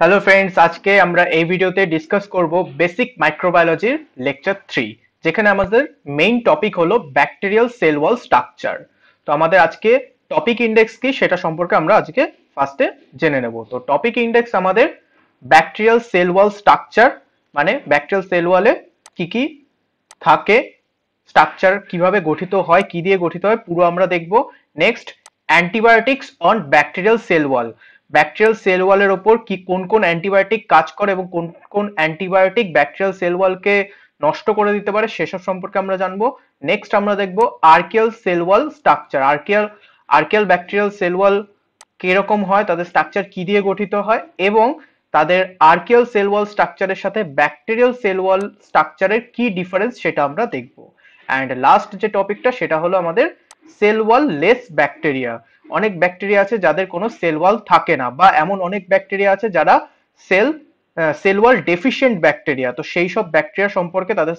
Hello friends আজকে আমরা এই ভিডিওতে ডিসকাস করব বেসিক মাইক্রোবায়োলজির লেকচার থ্রি যেখানে আমাদের মেইন টপিক হলো ব্যাকটেরিয়াল সেল ওয়াল স্ট্রাকচার তো আমাদের আজকে টপিক ইন্ডেক্স কি সেটা সম্পর্কে আমরা আজকে ফার্স্টে জেনে নেব। তো টপিক ইন্ডেক্স আমাদের ব্যাকটেরিয়াল সেল ওয়াল স্ট্রাকচার মানে ব্যাকটেরিয়াল সেল ওয়ালে কি কি থাকে স্ট্রাকচার কীভাবে গঠিত হয়, কি দিয়ে গঠিত হয়, পুরো আমরা দেখব। Next antibiotics on bacterial cell wall bacterial cell ওয়ালের ওপর কি কোন কোন অ্যান্টিবায়োটিক কাজ করে এবং কোন কোন অ্যান্টিবায়োটিক ব্যাকটেরিয়াল সেল ওয়ালকে নষ্ট করে দিতে পারে সেসব সম্পর্কে আমরা জানব। নেক্সট আমরা দেখব archaeal cell wall structure archaeal archaeal bacterial cell wall কীরকম হয়, তাদের স্ট্রাকচার কি দিয়ে গঠিত হয় এবং তাদের আর্কিয়াল সেল ওয়াল স্ট্রাকচারের সাথে ব্যাকটেরিয়াল সেল ওয়াল স্ট্রাকচারের কি ডিফারেন্স সেটা আমরা দেখব। অ্যান্ড লাস্ট যে টপিকটা সেটা হলো আমাদের সেল ওয়াল লেস ব্যাকটেরিয়া অনেক ব্যাকটেরিয়া আছে যাদের কোনো সেল ওয়াল থাকে না বা এমন অনেক ব্যাকটেরিয়া আছে যারা cell cell wall deficient bacteria তো সেই সব ব্যাকটেরিয়া সম্পর্কে তাদের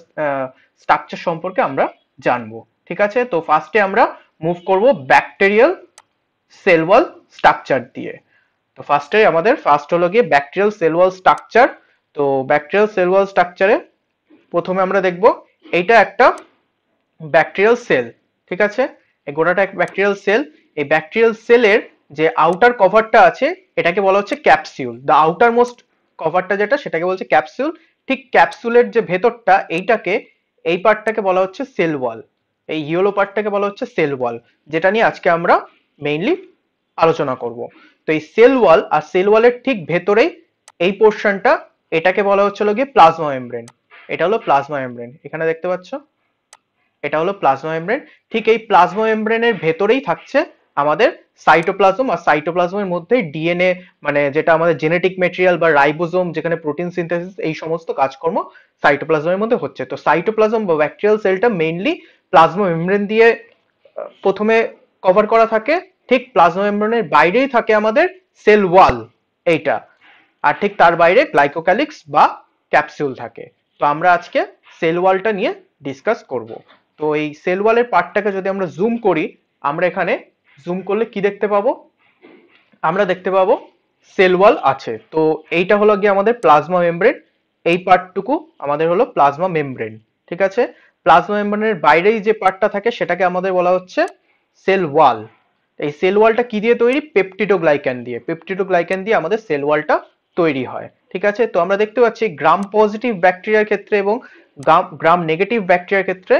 স্ট্রাকচার সম্পর্কে আমরা জানব। ঠিক আছে? তো ফার্স্টে আমরা মুভ করব ব্যাকটেরিয়াল সেল ওয়াল স্ট্রাকচার দিয়ে। তো ফার্স্টে আমাদের ফার্স্ট হলো গিয়ে ব্যাকটেরিয়াল সেল ওয়াল স্ট্রাকচার তো ব্যাকটেরিয়াল সেল ওয়াল স্ট্রাকচারে প্রথমে আমরা দেখব, এইটা একটা ব্যাকটেরিয়াল সেল ঠিক আছে? এই গোটাটা এক ব্যাকটেরিয়াল সেল এই ব্যাকটেরিয়াল সেলের যে আউটার কভারটা আছে, এটাকে বলা হচ্ছে ক্যাপসিউল দ্য আউটার মোস্ট কভারটা যেটা, সেটাকে বলছে ক্যাপসুল ঠিক ক্যাপসুলের যে ভেতরটা, এইটাকে, এই পার্টটাকে বলা হচ্ছে সেল ওয়াল এই ইয়েলো পার্টটাকে বলা হচ্ছে সেল ওয়াল যেটা নিয়ে আজকে আমরা মেইনলি আলোচনা করব। তো এই সেল ওয়াল আর সেল ওয়ালের ঠিক ভেতরেই এই পোর্শনটা এটাকে বলা হচ্ছিল গিয়ে প্লাজমা মেমব্রেন এটা হলো প্লাজমা মেমব্রেন এখানে দেখতে পাচ্ছ? এটা হলো প্লাজমা মেমব্রেন ঠিক এই প্লাজমা মেমব্রেনের ভেতরেই থাকছে আমাদের সাইটোপ্লাজম আর সাইটোপ্লাজমের মধ্যে ডিএনএ মানে যেটা আমাদের জেনেটিক মেটেরিয়াল বা রাইবোজোম যেখানে প্রোটিন সিনথেসিস এই সমস্ত কাজকর্ম সাইটোপ্লাজমের মধ্যে হচ্ছে। তো সাইটোপ্লাজম বা ব্যাকটেরিয়াল সেলটা মেইনলি প্লাজমা মেমব্রেন দিয়ে প্রথমে কভার করা থাকে। ঠিক প্লাজমা মেমব্রেনের বাইরেই থাকে আমাদের সেল ওয়াল এইটা। আর ঠিক তার বাইরে গ্লাইকোক্যালিক্স বা ক্যাপসুল থাকে। তো আমরা আজকে সেল ওয়ালটা নিয়ে ডিসকাস করব। তো এই সেল ওয়ালের পার্টটাকে যদি আমরা জুম করি, আমরা এখানে জুম করলে কি দেখতে পাবো? আমরা দেখতে পাবো সেল ওয়াল আছে। তো এইটা হলো গিয়ে আমাদের প্লাজমা মেমব্রেন এই পার্টটুকু আমাদের হলো প্লাজমা মেমব্রেন ঠিক আছে? প্লাজমা মেমব্রেনের বাইরেই যে পার্টটা থাকে সেটাকে আমাদের বলা হচ্ছে সেল ওয়াল এই সেল ওয়ালটা কি দিয়ে তৈরি? পেপটিডোগ্লাইক্যান দিয়ে। পেপটিডোগ্লাইক্যান দিয়ে আমাদের সেল ওয়ালটা তৈরি হয়, ঠিক আছে? তো আমরা দেখতে পাচ্ছি গ্রাম পজিটিভ ব্যাকটেরিয়ার ক্ষেত্রে এবং গ্রাম নেগেটিভ ব্যাকটেরিয়ার ক্ষেত্রে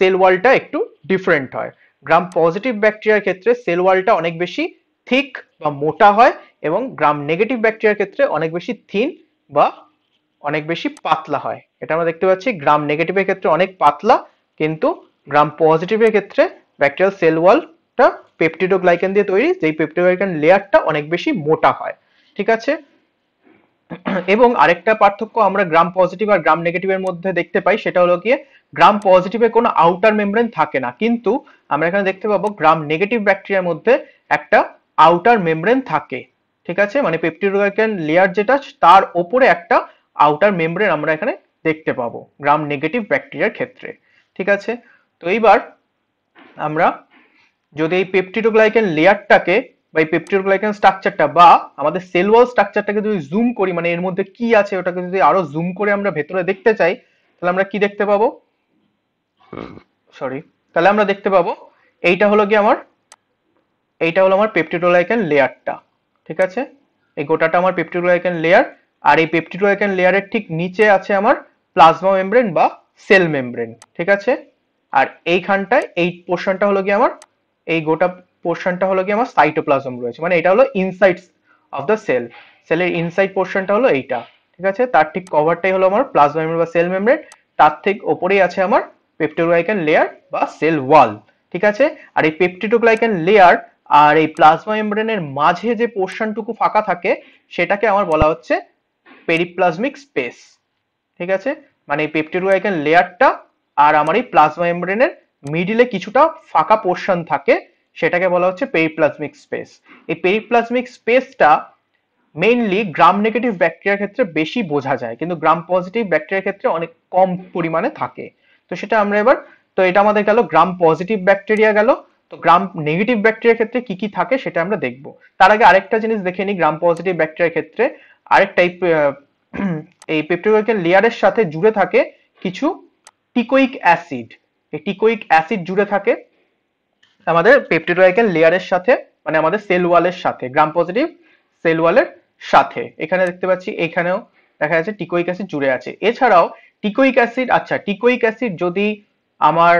সেল ওয়ালটা একটু ডিফারেন্ট হয়। গ্রাম পজিটিভ ব্যাকটেরিয়ার ক্ষেত্রে সেল ওয়ালটা অনেক বেশি থিক বা মোটা হয় এবং গ্রাম নেগেটিভ ব্যাকটেরিয়ার ক্ষেত্রে অনেক বেশি থিন বা অনেক বেশি পাতলা হয়। এটা আমরা দেখতে পাচ্ছি, গ্রাম নেগেটিভের ক্ষেত্রে অনেক পাতলা, কিন্তু গ্রাম পজিটিভের ক্ষেত্রে ব্যাকটেরিয়াল সেল ওয়ালটা পেপটিডোগ্লাইকেন দিয়ে তৈরি, যেই পেপটিডোগ্লাইকেন লেয়ারটা অনেক বেশি মোটা হয়। ঠিক আছে? এবং আরেকটা পার্থক্য আমরা গ্রাম পজিটিভ আর গ্রাম নেগেটিভের মধ্যে দেখতে পাই, সেটা হলো গিয়ে গ্রাম পজিটিভে কোনো আউটার মেমব্রেন থাকে না। কিন্তু আমরা এখানে দেখতে পাবো গ্রাম নেগেটিভ ব্যাকটেরিয়ার মধ্যে একটা আউটার মেমব্রেন থাকে। ঠিক আছে? মানে পেপটিডোগ্লাইকেন লেয়ার যেটা, তার ওপরে একটা আউটার মেমব্রেন আমরা এখানে দেখতে পাবো গ্রাম নেগেটিভ ব্যাকটেরিয়ার ক্ষেত্রে। ঠিক আছে? তো এইবার আমরা যদি এই পেপটিডোগ্লাইকেন লেয়ারটাকে বা এই পেপটিডোগ্লাইকেন স্ট্রাকচারটা বা আমাদের সেল স্ট্রাকচারটাকে যদি জুম করি মানে এর মধ্যে কি আছে ওটাকে যদি আরও জুম করে আমরা ভেতরে দেখতে চাই, তাহলে আমরা কি দেখতে পাবো? সরি তাহলে আমরা দেখতে পাবো, এইটা হলো কি আমার, এইটা হলো আমার পেপটিডোগ্লাইকেন লেয়ারটা ঠিক আছে? এই গোটাটা আমার পেপটিডোগ্লাইকেন লেয়ার আর এই পেপটিডোগ্লাইকেন লেয়ারের ঠিক নিচে আছে আমার প্লাজমা মেমব্রেন বা সেল মেমব্রেন ঠিক আছে? আর এইখানটায়, এই পোর্শনটা হলো কি আমার, এই গোটা পোর্শনটা হলো কি আমার সাইটোপ্লাজম রয়েছে মানে এটা হলো ইনসাইড অফ দ্য সেল সেলের ইনসাইড পোর্শনটা হলো এইটা, ঠিক আছে? তার ঠিক কভারটাই হলো আমার প্লাজমা মেমব্রেন বা সেল মেমব্রেন তার ঠিক ওপরেই আছে আমার পেপটিডোগ্লাইকেন লেয়ার বা সেল ওয়াল ঠিক আছে? আর এই পেপটিডোগ্লাইকেন লেয়ার আর এই প্লাজমা মেমব্রেনের মাঝে যে পোর্শনটুকু ফাঁকা থাকে, সেটাকে আমার বলা হচ্ছে পেরিপ্লাজমিক স্পেস ঠিক আছে? মানে এই পেপটিডোগ্লাইকেন লেয়ারটা আর আমার এই প্লাজমা মেমব্রেনের মিডিলে কিছুটা ফাঁকা পোর্শন থাকে, সেটাকে বলা হচ্ছে পেরিপ্লাজমিক স্পেস এই পেরিপ্লাজমিক স্পেসটা মেইনলি গ্রাম নেগেটিভ ব্যাকটেরিয়ার ক্ষেত্রে বেশি বোঝা যায়, কিন্তু গ্রাম পজিটিভ ব্যাকটেরিয়ার ক্ষেত্রে অনেক কম পরিমাণে থাকে। তো সেটা আমরা এবার, তো এটা আমাদের গেল গ্রাম পজিটিভ ব্যাকটেরিয়া গেল। তো গ্রাম নেগেটিভ ব্যাকটেরিয়ার ক্ষেত্রে কি কি থাকে সেটা আমরা দেখব। তার আগে আরেকটা জিনিস দেখে নিই গ্রাম পজিটিভ ব্যাকটেরিয়ার ক্ষেত্রে। আরেক আরেকটা এই পেপটিডোগ্লাইকান লেয়ারের সাথে জুড়ে থাকে কিছু টিকোইক অ্যাসিড এই টিকোইক অ্যাসিড জুড়ে থাকে আমাদের পেপটিডোগ্লাইকান লেয়ারের সাথে মানে আমাদের সেল ওয়ালের সাথে গ্রাম পজিটিভ সেল ওয়ালের সাথে। এখানে দেখতে পাচ্ছি, এখানেও দেখা যাচ্ছে টিকোইক অ্যাসিড জুড়ে আছে। এছাড়াও টিকোইক অ্যাসিড আচ্ছা টিকোইক অ্যাসিড যদি আমার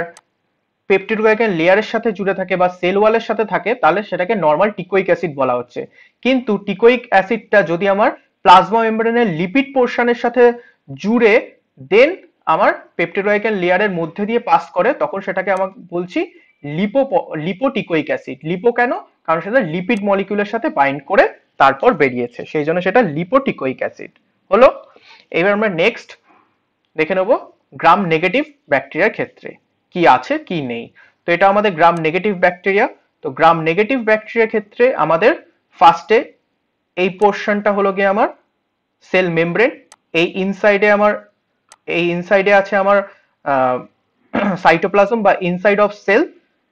পেপটিডোগ্লাইকান লেয়ারের সাথে জুড়ে থাকে বা সেল ওয়ালের সাথে থাকে, তাহলে সেটাকে নর্মাল টিকোইক অ্যাসিড বলা হচ্ছে। কিন্তু টিকোইক অ্যাসিডটা যদি আমার প্লাজমা মেমব্রেনের লিপিড পোর্শনের সাথে জুড়ে দেন আমার পেপটিডোগ্লাইকান লেয়ারের মধ্যে দিয়ে পাস করে, তখন সেটাকে আমরা বলছি লিপো লিপোটিকোইক অ্যাসিড। লিপো কেন? কারণ সেটা লিপিড মলিকিউলের সাথে বাইন্ড করে তারপর বেরিয়েছে। সেই জন্য সেটা লিপোটিকোইক অ্যাসিড। হলো? এবার আমরা নেক্সট দেখে নেব গ্রাম নেগেটিভ ব্যাকটেরিয়ার ক্ষেত্রে। কি আছে, কি নেই? তো এটা আমাদের গ্রাম নেগেটিভ ব্যাকটেরিয়া তো গ্রাম নেগেটিভ ব্যাকটেরিয়ার ক্ষেত্রে আমাদের ফার্স্টে এই পোর্শনটা হলো গিয়ে আমার সেল মেমব্রেন এই ইনসাইডে আমার, এই ইনসাইডে আছে আমার সাইটোপ্লাজম বা ইনসাইড অফ সেল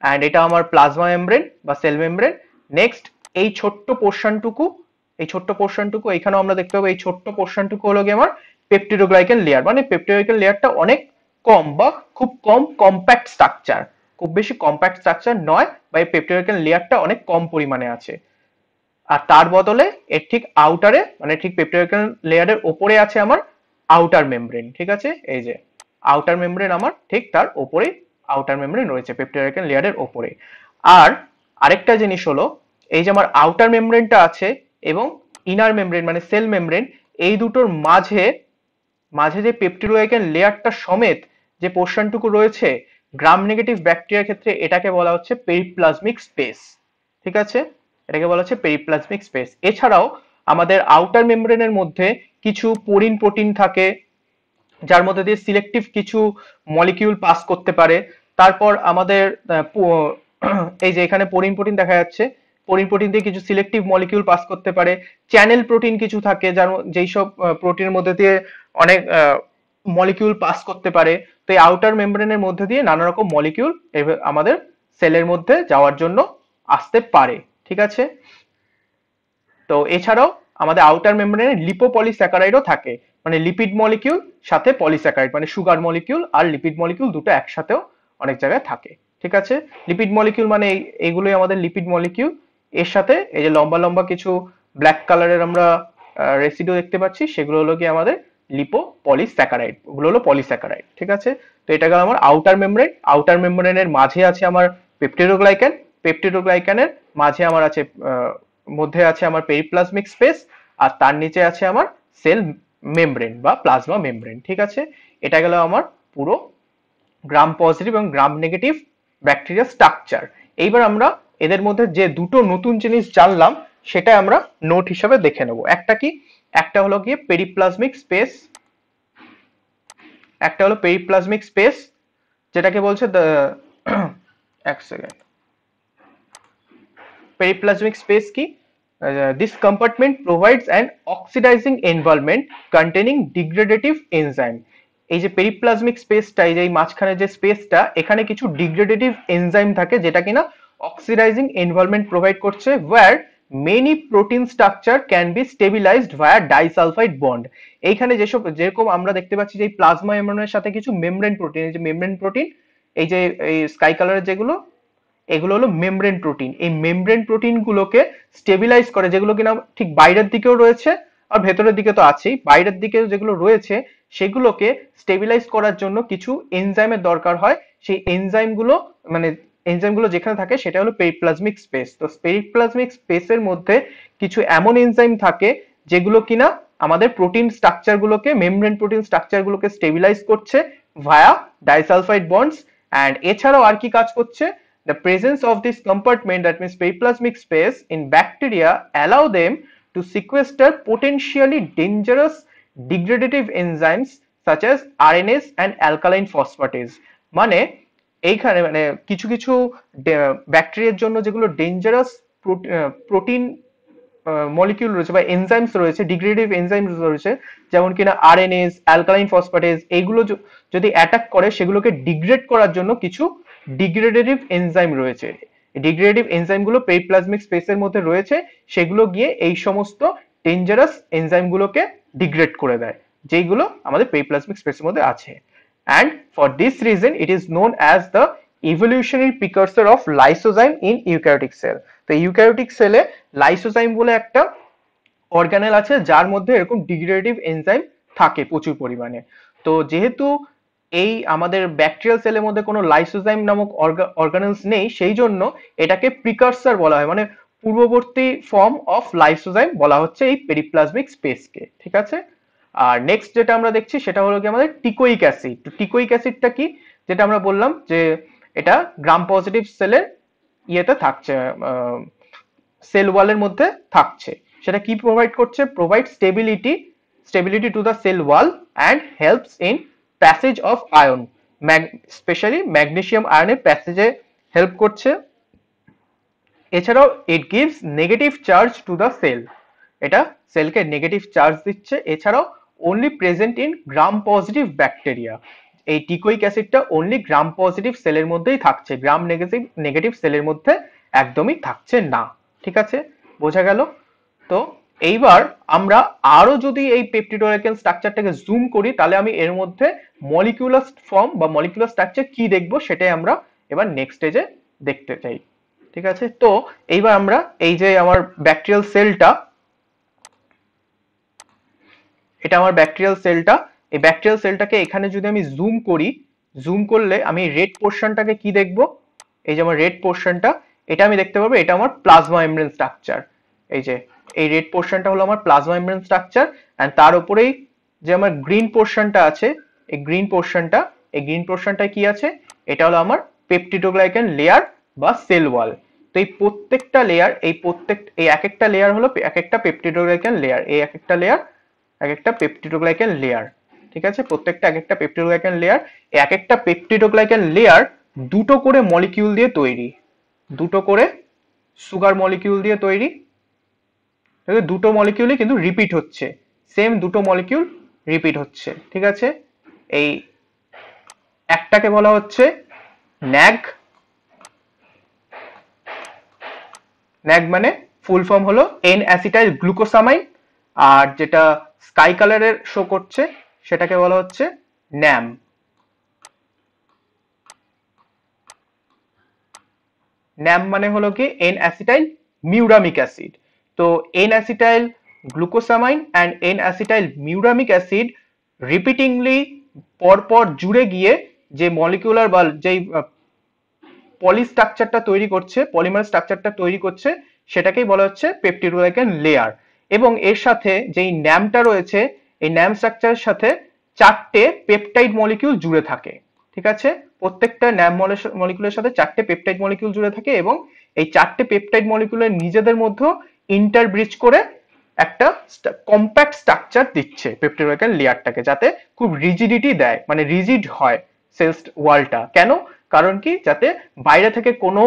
অ্যান্ড এটা আমার প্লাজমা মেমব্রেন বা সেল মেমব্রেন নেক্সট এই ছোট্ট পোর্শনটুকু এই ছোট্ট পোর্শনটুকু এখানেও আমরা দেখতে পাবো এই ছোট্ট পোর্শনটুকু হলো গিয়ে আমার পেপটিডোগ্লাইকান লেয়ার মানে পেপটিডোগ্লাইকান লেয়ারটা অনেক কম বা খুব কম কম্প্যাক্ট স্ট্রাকচার খুব বেশি কম্প্যাক্ট স্ট্রাকচার নয়, বা এই পেপটিডোগ্লাইকান লেয়ারটা অনেক কম পরিমাণে আছে। আর তার বদলে এর ঠিক আউটারে মানে ঠিক পেপটিডোগ্লাইকান লেয়ারের ওপরে আছে আমার আউটার মেমব্রেন ঠিক আছে? এই যে আউটার মেমব্রেন আমার ঠিক তার ওপরে আউটার মেমব্রেন রয়েছে পেপটিডোগ্লাইকান লেয়ারের ওপরে। আর আরেকটা জিনিস হলো, এই যে আমার আউটার মেমব্রেনটা আছে এবং ইনার মেমব্রেন মানে সেল মেমব্রেন এই দুটোর মাঝে মাঝে যে পেপটিডোগ্লাইকান লেয়ারটা সমেত যে পোর্শনটুকু রয়েছে গ্রাম নেগেটিভ ব্যাকটেরিয়ার ক্ষেত্রে এটাকে বলা হচ্ছে পেরিপ্লাজমিক স্পেস ঠিক আছে? এটাকে বলা হচ্ছে পেরিপ্লাজমিক স্পেস এছাড়াও আমাদের আউটার মেমব্রেনের মধ্যে কিছু পোরিন প্রোটিন থাকে, যার মধ্যে দিয়ে সিলেক্টিভ কিছু মলিকিউল পাস করতে পারে। তারপর আমাদের এই যে এখানে পোরিন প্রোটিন দেখা যাচ্ছে পোরিন প্রোটিন দিয়ে কিছু সিলেক্টিভ মলিকিউল পাস করতে পারে। চ্যানেল প্রোটিন কিছু থাকে যার যেই সব প্রোটিনের মধ্যে দিয়ে অনেক মলিকিউল পাস করতে পারে। তো এই আউটার মেমব্রেনের মধ্যে দিয়ে নানা রকম মলিকিউল আমাদের সেলের মধ্যে যাওয়ার জন্য আসতে পারে। ঠিক আছে? তো এছাড়াও আমাদের আউটার মেমব্রেনে লিপোপলিস্যাকারাইডও থাকে। মানে লিপিড মলিকিউল সাথে পলিস্যাকারাইড মানে সুগার মলিকিউল আর লিপিড মলিকিউল দুটো একসাথেও অনেক জায়গায় থাকে। ঠিক আছে? লিপিড মলিকিউল মানে এইগুলোই আমাদের লিপিড মলিকিউল এর সাথে এই যে লম্বা লম্বা কিছু ব্ল্যাক কালারের আমরা রেসিডিও দেখতে পাচ্ছি, সেগুলো হলো কি আমাদের লিপো পলিস্যাকারাইড ওগুলো হলো পলিস্যাকারাইড ঠিক আছে? তো এটা গেল আমার আউটার মেমব্রেন আউটার মেমব্রেনের মাঝে আছে আমার পেপটিডোগ্লাইকান পেপটিডোগ্লাইকানের মাঝে আমার আছে মধ্যে আছে আমার পেরিপ্লাজমিক স্পেস আর তার নিচে আছে আমার সেল মেমব্রেন বা প্লাজমা মেমব্রেন ঠিক আছে? এটা গেল আমার পুরো গ্রাম পজিটিভ এবং গ্রাম নেগেটিভ ব্যাকটেরিয়া স্ট্রাকচার এইবার আমরা এদের মধ্যে যে দুটো নতুন জিনিস জানলাম সেটা আমরা নোট হিসাবে দেখে নেব। একটা কি? একটা হলো গিয়ে পেরিপ্লাজমিক স্পেস একটা হলো পেরিপ্লাজমিক স্পেস যেটাকে বলছে এক সেকেন্ড পেরিপ্লাজমিক স্পেস কি? This compartment provides an oxidising environment containing degradative enzyme এই যে পেরিপ্লাজমিক স্পেসটা এই যে মাঝখানে যে স্পেসটা এখানে কিছু ডিগ্রেডেটিভ এনজাইম থাকে, যেটা কিনা অক্সিডাইজিং এনভায়রনমেন্ট প্রোভাইড করছে where many protein structure can be stabilised via disulphide bond এইখানে যেসব যেরকম আমরা দেখতে পাচ্ছি যে প্লাজমা মেমব্রেনের সাথে কিছু মেমব্রেন প্রোটিন এই যে মেমব্রেন প্রোটিন এই যে এই স্কাই কালারের যেগুলো এগুলো হলো মেমব্রেন প্রোটিন এই মেমব্রেন প্রোটিন গুলোকে স্টেবিলাইজ করে যেগুলো কিনা ঠিক বাইরের দিকেও রয়েছে আর ভেতরের দিকে তো আছেই বাইরের দিকে যেগুলো রয়েছে সেগুলোকে স্টেবিলাইজ করার জন্য কিছু এনজাইমের দরকার হয় সেই এনজাইমগুলো মানে এনজাইমগুলো যেখানে থাকে সেটা হলো পেরিপ্লাজমিক স্পেস তো পেরিপ্লাজমিক স্পেসের মধ্যে কিছু এমন এনজাইম থাকে যেগুলো কিনা আমাদের প্রোটিন স্ট্রাকচারগুলোকে মেমব্রেন প্রোটিন স্ট্রাকচারগুলোকে স্টেবিলাইজ করছে ভায়া ডাইসালফাইড বন্ডস অ্যান্ড এছাড়াও আর কি কাজ করছে? The presence of this compartment that means periplasmic space in bacteria allow them to sequester potentially dangerous degradative enzymes such as RNase and alkaline phosphatase মানে এইখানে মানে কিছু কিছু ব্যাকটেরিয়ার জন্য যেগুলো ডেঞ্জারাস প্রোটিন মলিকিউল রয়েছে বা এনজাইমস রয়েছে ডিগ্রেডিভ এনজাইমস রয়েছে, যেমন কিনা আরএনএস অ্যালকালাইন ফসফেটেজ এইগুলো যদি অ্যাটাক করে সেগুলোকে ডিগ্রেড করার জন্য কিছু ডিগ্রেডেটিভ এনজাইম রয়েছে। ডিগ্রেডিভ এনজাইমগুলো পেরিপ্লাজমিক স্পেসের মধ্যে রয়েছে, সেগুলো গিয়ে এই সমস্ত ডেঞ্জারাস এনজাইমগুলোকে ডিগ্রেড করে দেয়, যেইগুলো আমাদের পেরিপ্লাজমিক স্পেসের মধ্যে আছে। And for this reason it is known as the evolutionary precursor of lysozyme in eukaryotic cell তো ইউক্যারিওটিক সেলে লাইসোজাইম বলে একটা অর্গানেল আছে, যার মধ্যে এরকম ডিগ্রেডিভ এনজাইম থাকে প্রচুর পরিমাণে। তো যেহেতু এই আমাদের ব্যাকটেরিয়াল সেলের মধ্যে কোনো লাইসোজাইম নামক অর্গানেলস নেই, সেই জন্য এটাকে প্রিকার্সার বলা হয়। মানে পূর্ববর্তী ফর্ম অফ লাইসোজাইম বলা হচ্ছে এই পেরিপ্লাজমিক স্পেসকে ঠিক আছে? আর নেক্সট যেটা আমরা দেখছি সেটা হলো কি আমাদের টিকোইক অ্যাসিড টিকোইক অ্যাসিডটা কি? যেটা আমরা বললাম যে এটা গ্রাম পজিটিভ সেলের ইয়েতে থাকছে সেল ওয়ালের মধ্যে থাকছে। সেটা কি প্রোভাইড করছে? Provide stability stability to the cell wall and helps in passage of ion specially magnesium আয়নের প্যাসেজে হেল্প করছে। এছাড়াও it gives negative charge to the cell এটা সেলকে নেগেটিভ চার্জ দিচ্ছে। এছাড়াও only present in gram positive bacteria এই teichoic অ্যাসিডটা only gram positive সেলের মধ্যেই থাকছে। গ্রাম নেগেটিভ নেগেটিভ সেলের মধ্যে একদমই থাকছে না। ঠিক আছে? বোঝা গেল? তো এইবার আমরা আরও যদি এই পেপটিডোলাইকেন স্ট্রাকচারটাকে জুম করি, তাহলে আমি এর মধ্যে মলিকিউলার ফর্ম বা মলিকুলার স্ট্রাকচার কি দেখব সেটাই আমরা এবার নেক্সট স্টেজে দেখতে চাই। ঠিক আছে? তো এইবার আমরা এই যে আমার ব্যাকটেরিয়াল সেলটা এটা আমার ব্যাকটেরিয়াল সেলটা এই ব্যাকটেরিয়াল সেলটাকে এখানে যদি আমি জুম করি জুম করলে আমি রেড পোর্শনটাকে কি দেখব? এই যে আমার রেড পোর্শনটা এটা আমি দেখতে পাবো এটা আমার প্লাজমা মেমব্রেন স্ট্রাকচার এই যে, এই রেড পোর্শনটা হলো আমার প্লাজমা মেমব্রেন স্ট্রাকচার এন্ড তার উপরেই যে আমার গ্রিন পোর্শনটা আছে, এই গ্রিন পোর্শনটা এই গ্রিন পোর্শনটা কি আছে? এটা হলো আমার পেপটিডোগ্লাইকেন লেয়ার বা সেল ওয়াল তো এই প্রত্যেকটা লেয়ার এই প্রত্যেক, এই এক একটা লেয়ার হলো এক একটা পেপটিডোগ্লাইকেন লেয়ার এই এক একটা লেয়ার এক একটা পেপটিডোগ্লাইকেন লেয়ার ঠিক আছে? প্রত্যেকটা এক একটা পেপটিডোগ্লাইকেন লেয়ার এক একটা পেপটিডোগ্লাইকেন লেয়ার দুটো করে মলিকিউল দিয়ে তৈরি। দুটো করে সুগার মলিকিউল দিয়ে তৈরি। দুটো মলিকিউলই কিন্তু রিপিট হচ্ছে। সেম দুটো মলিকিউল রিপিট হচ্ছে। ঠিক আছে? এই একটাকে বলা হচ্ছে ন্যাগ। ন্যাগ মানে ফুল ফর্ম হলো এন অ্যাসিটাইল গ্লুকোসামাইন আর যেটা স্কাই কালারের শো করছে, সেটাকে বলা হচ্ছে ন্যাম। ন্যাম মানে হলো কি? এন অ্যাসিটাইল মিউরামিক অ্যাসিড তো N acetyl glucosamine and N acetyl muramic acid repeatingly পরপর জুড়ে গিয়ে যে মলিকুলার বা যেই পলিস্ট্রাকচারটা তৈরি করছে পলিমার স্ট্রাকচারটা তৈরি করছে, সেটাকেই বলা হচ্ছে পেপটিডোলাইকেন লেয়ার এবং এর সাথে যেই ন্যামটা রয়েছে, এই ন্যাম স্ট্রাকচারের সাথে চারটে পেপটাইড মলিকিউল জুড়ে থাকে, ঠিক আছে? প্রত্যেকটা ন্যাম মলিকুলের সাথে চারটে পেপটাইড মলিকিউল জুড়ে থাকে এবং এই চারটে পেপটাইড মলিকুলের নিজেদের মধ্যে ইন্টারব্রিজ করে একটা কম্প্যাক্ট স্ট্রাকচার দিচ্ছে পেপটিডোগ্লাইকান লেয়ারটাকে যাতে খুব রিজিডিটি দেয় মানে রিজিড হয় সেলস ওয়ালটা কেন? কারণ কি? যাতে বাইরে থেকে কোনো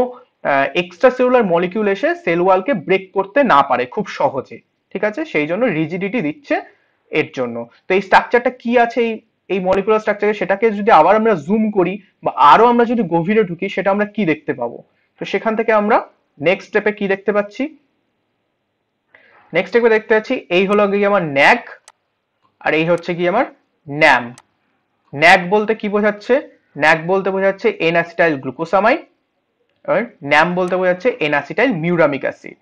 এক্সট্রা সেলুলার মলিকিউল এসে সেল ওয়ালকে ব্রেক করতে না পারে খুব সহজে। ঠিক আছে? সেই জন্য রিজিডিটি দিচ্ছে এর জন্য। তো এই স্ট্রাকচারটা কি আছে? এই এই মলিকুলার স্ট্রাকচারে সেটাকে যদি আবার আমরা জুম করি বা আরও আমরা যদি গভীরে ঢুকি, সেটা আমরা কি দেখতে পাবো? তো সেখান থেকে আমরা নেক্সট স্টেপে কি দেখতে পাচ্ছি? নেক্সট স্টেপে দেখতে পাচ্ছি, এই হলো গিয়ে আমার ন্যাক আর এই হচ্ছে কি আমার ন্যাম। ন্যাক বলতে কি বোঝাচ্ছে? ন্যাক বলতে বোঝাচ্ছে এন অ্যাসিটাইল গ্লুকোসামাইন আর ন্যাম বলতে বোঝাচ্ছে এন অ্যাসিটাইল মিউরামিক অ্যাসিড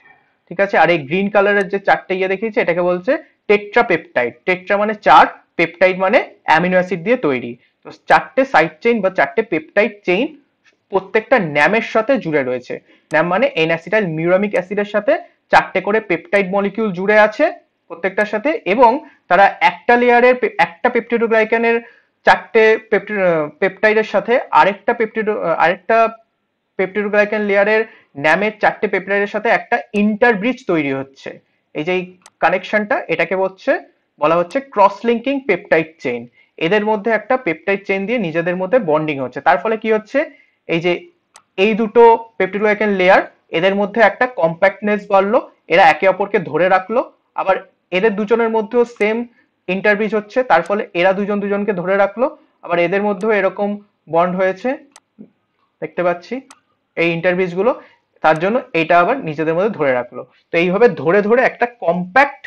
ঠিক আছে? আর এই গ্রিন কালারের যে চারটে ইয়ে দেখিয়েছে, এটাকে বলছে টেট্রাপেপটাইড টেট্রা মানে চার পেপটাইড মানে অ্যামিনো অ্যাসিড দিয়ে তৈরি। তো চারটে সাইড চেইন বা চারটে পেপটাইড চেইন প্রত্যেকটা ন্যামের সাথে জুড়ে রয়েছে। ন্যাম মানে এন অ্যাসিটাইল মিউরামিক অ্যাসিডের সাথে চারটে করে পেপটাইড মলিকিউল জুড়ে আছে প্রত্যেকটার সাথে এবং তারা একটা লেয়ারের একটা পেপটিডোগ্লাইকানের চারটে পেপটাইডের সাথে আরেকটা পেপটিডো আরেকটা পেপটিডোগ্লাইকান লেয়ারের ন্যামের চারটে পেপটাইডের সাথে একটা ইন্টারব্রিজ তৈরি হচ্ছে। এই যে কানেকশনটা এটাকে বলছে, বলা হচ্ছে ক্রস লিঙ্কিং পেপটাইড চেইন এদের মধ্যে একটা পেপটাইড চেইন দিয়ে নিজেদের মধ্যে বন্ডিং হচ্ছে। তার ফলে কি হচ্ছে? এই যে এই দুটো পেপটিডোগ্লাইকান লেয়ার এদের মধ্যে একটা কম্প্যাক্টনেস বাড়লো, এরা একে অপরকে ধরে রাখল। আবার এদের দুজনের মধ্যেও সেম ইন্টারব্রিজ হচ্ছে, তার ফলে এরা দুজন দুজনকে ধরে রাখল। আবার এদের মধ্যেও এরকম বন্ড হয়েছে। দেখতে পাচ্ছি এই ইন্টারব্রিজগুলো। তার জন্য এটা আবার নিজেদের মধ্যে ধরে রাখল। তো এইভাবে ধরে ধরে একটা কম্প্যাক্ট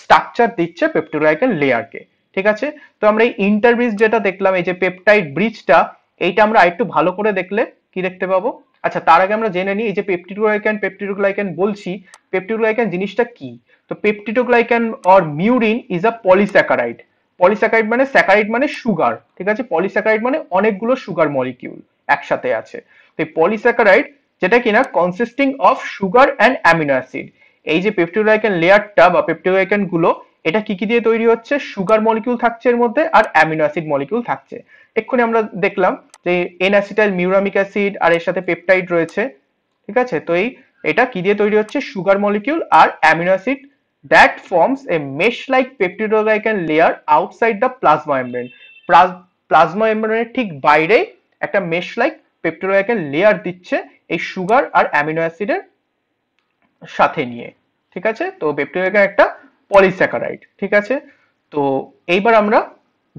স্ট্রাকচার দিচ্ছে পেপটোগ্লাইকান লেয়ারকে ঠিক আছে? তো আমরা এই ইন্টারব্রিজ যেটা দেখলাম, এই যে পেপটাইড ব্রিজটা এইটা আমরা আরেকটু ভালো করে দেখলে কি দেখতে পাবো? আচ্ছা তার আগে আমরা জেনে নিই, এই যে পেপটিডোগ্লাইকান পেপটিডোগ্লাইকান বলছি পেপটিডোগ্লাইকান জিনিসটা কি? তো peptidoglycan or murein is a polysaccharide polysaccharide মানে স্যাকারাইড মানে সুগার ঠিক আছে? পলিস্যাকারাইড মানে অনেকগুলো সুগার মলিকিউল একসাথে আছে। তো এই পলিস্যাকারাইড যেটা কিনা consisting of sugar and amino acid এই যে পেপটিডোগ্লাইকান লেয়ারটা বা পেপটিডোগ্লাইকানগুলো, এটা কি কি দিয়ে তৈরি হচ্ছে? সুগার মলিকিউল থাকছে এর মধ্যে আর অ্যামিনো অ্যাসিড মলিকিউল থাকছে। এক্ষুনি আমরা দেখলাম যে এন অ্যাসিটাইল মিউরামিক অ্যাসিড আর এর সাথে পেপটাইড রয়েছে। ঠিক আছে? তো এই, এটা কি দিয়ে তৈরি হচ্ছে? Sugar molecule R amino acid that forms a mesh like peptidoglycan layer outside the plasma membrane plasma মেমব্রেনের ঠিক বাইরে একটা মেশ লাইক পেপটিডোগ্লাইকান লেয়ার দিচ্ছে এই সুগার আর অ্যামিনো অ্যাসিডের সাথে নিয়ে, ঠিক আছে? তো পেপটিডোগ্লাইকান একটা পলিস্যাকারাইড ঠিক আছে? তো এইবার আমরা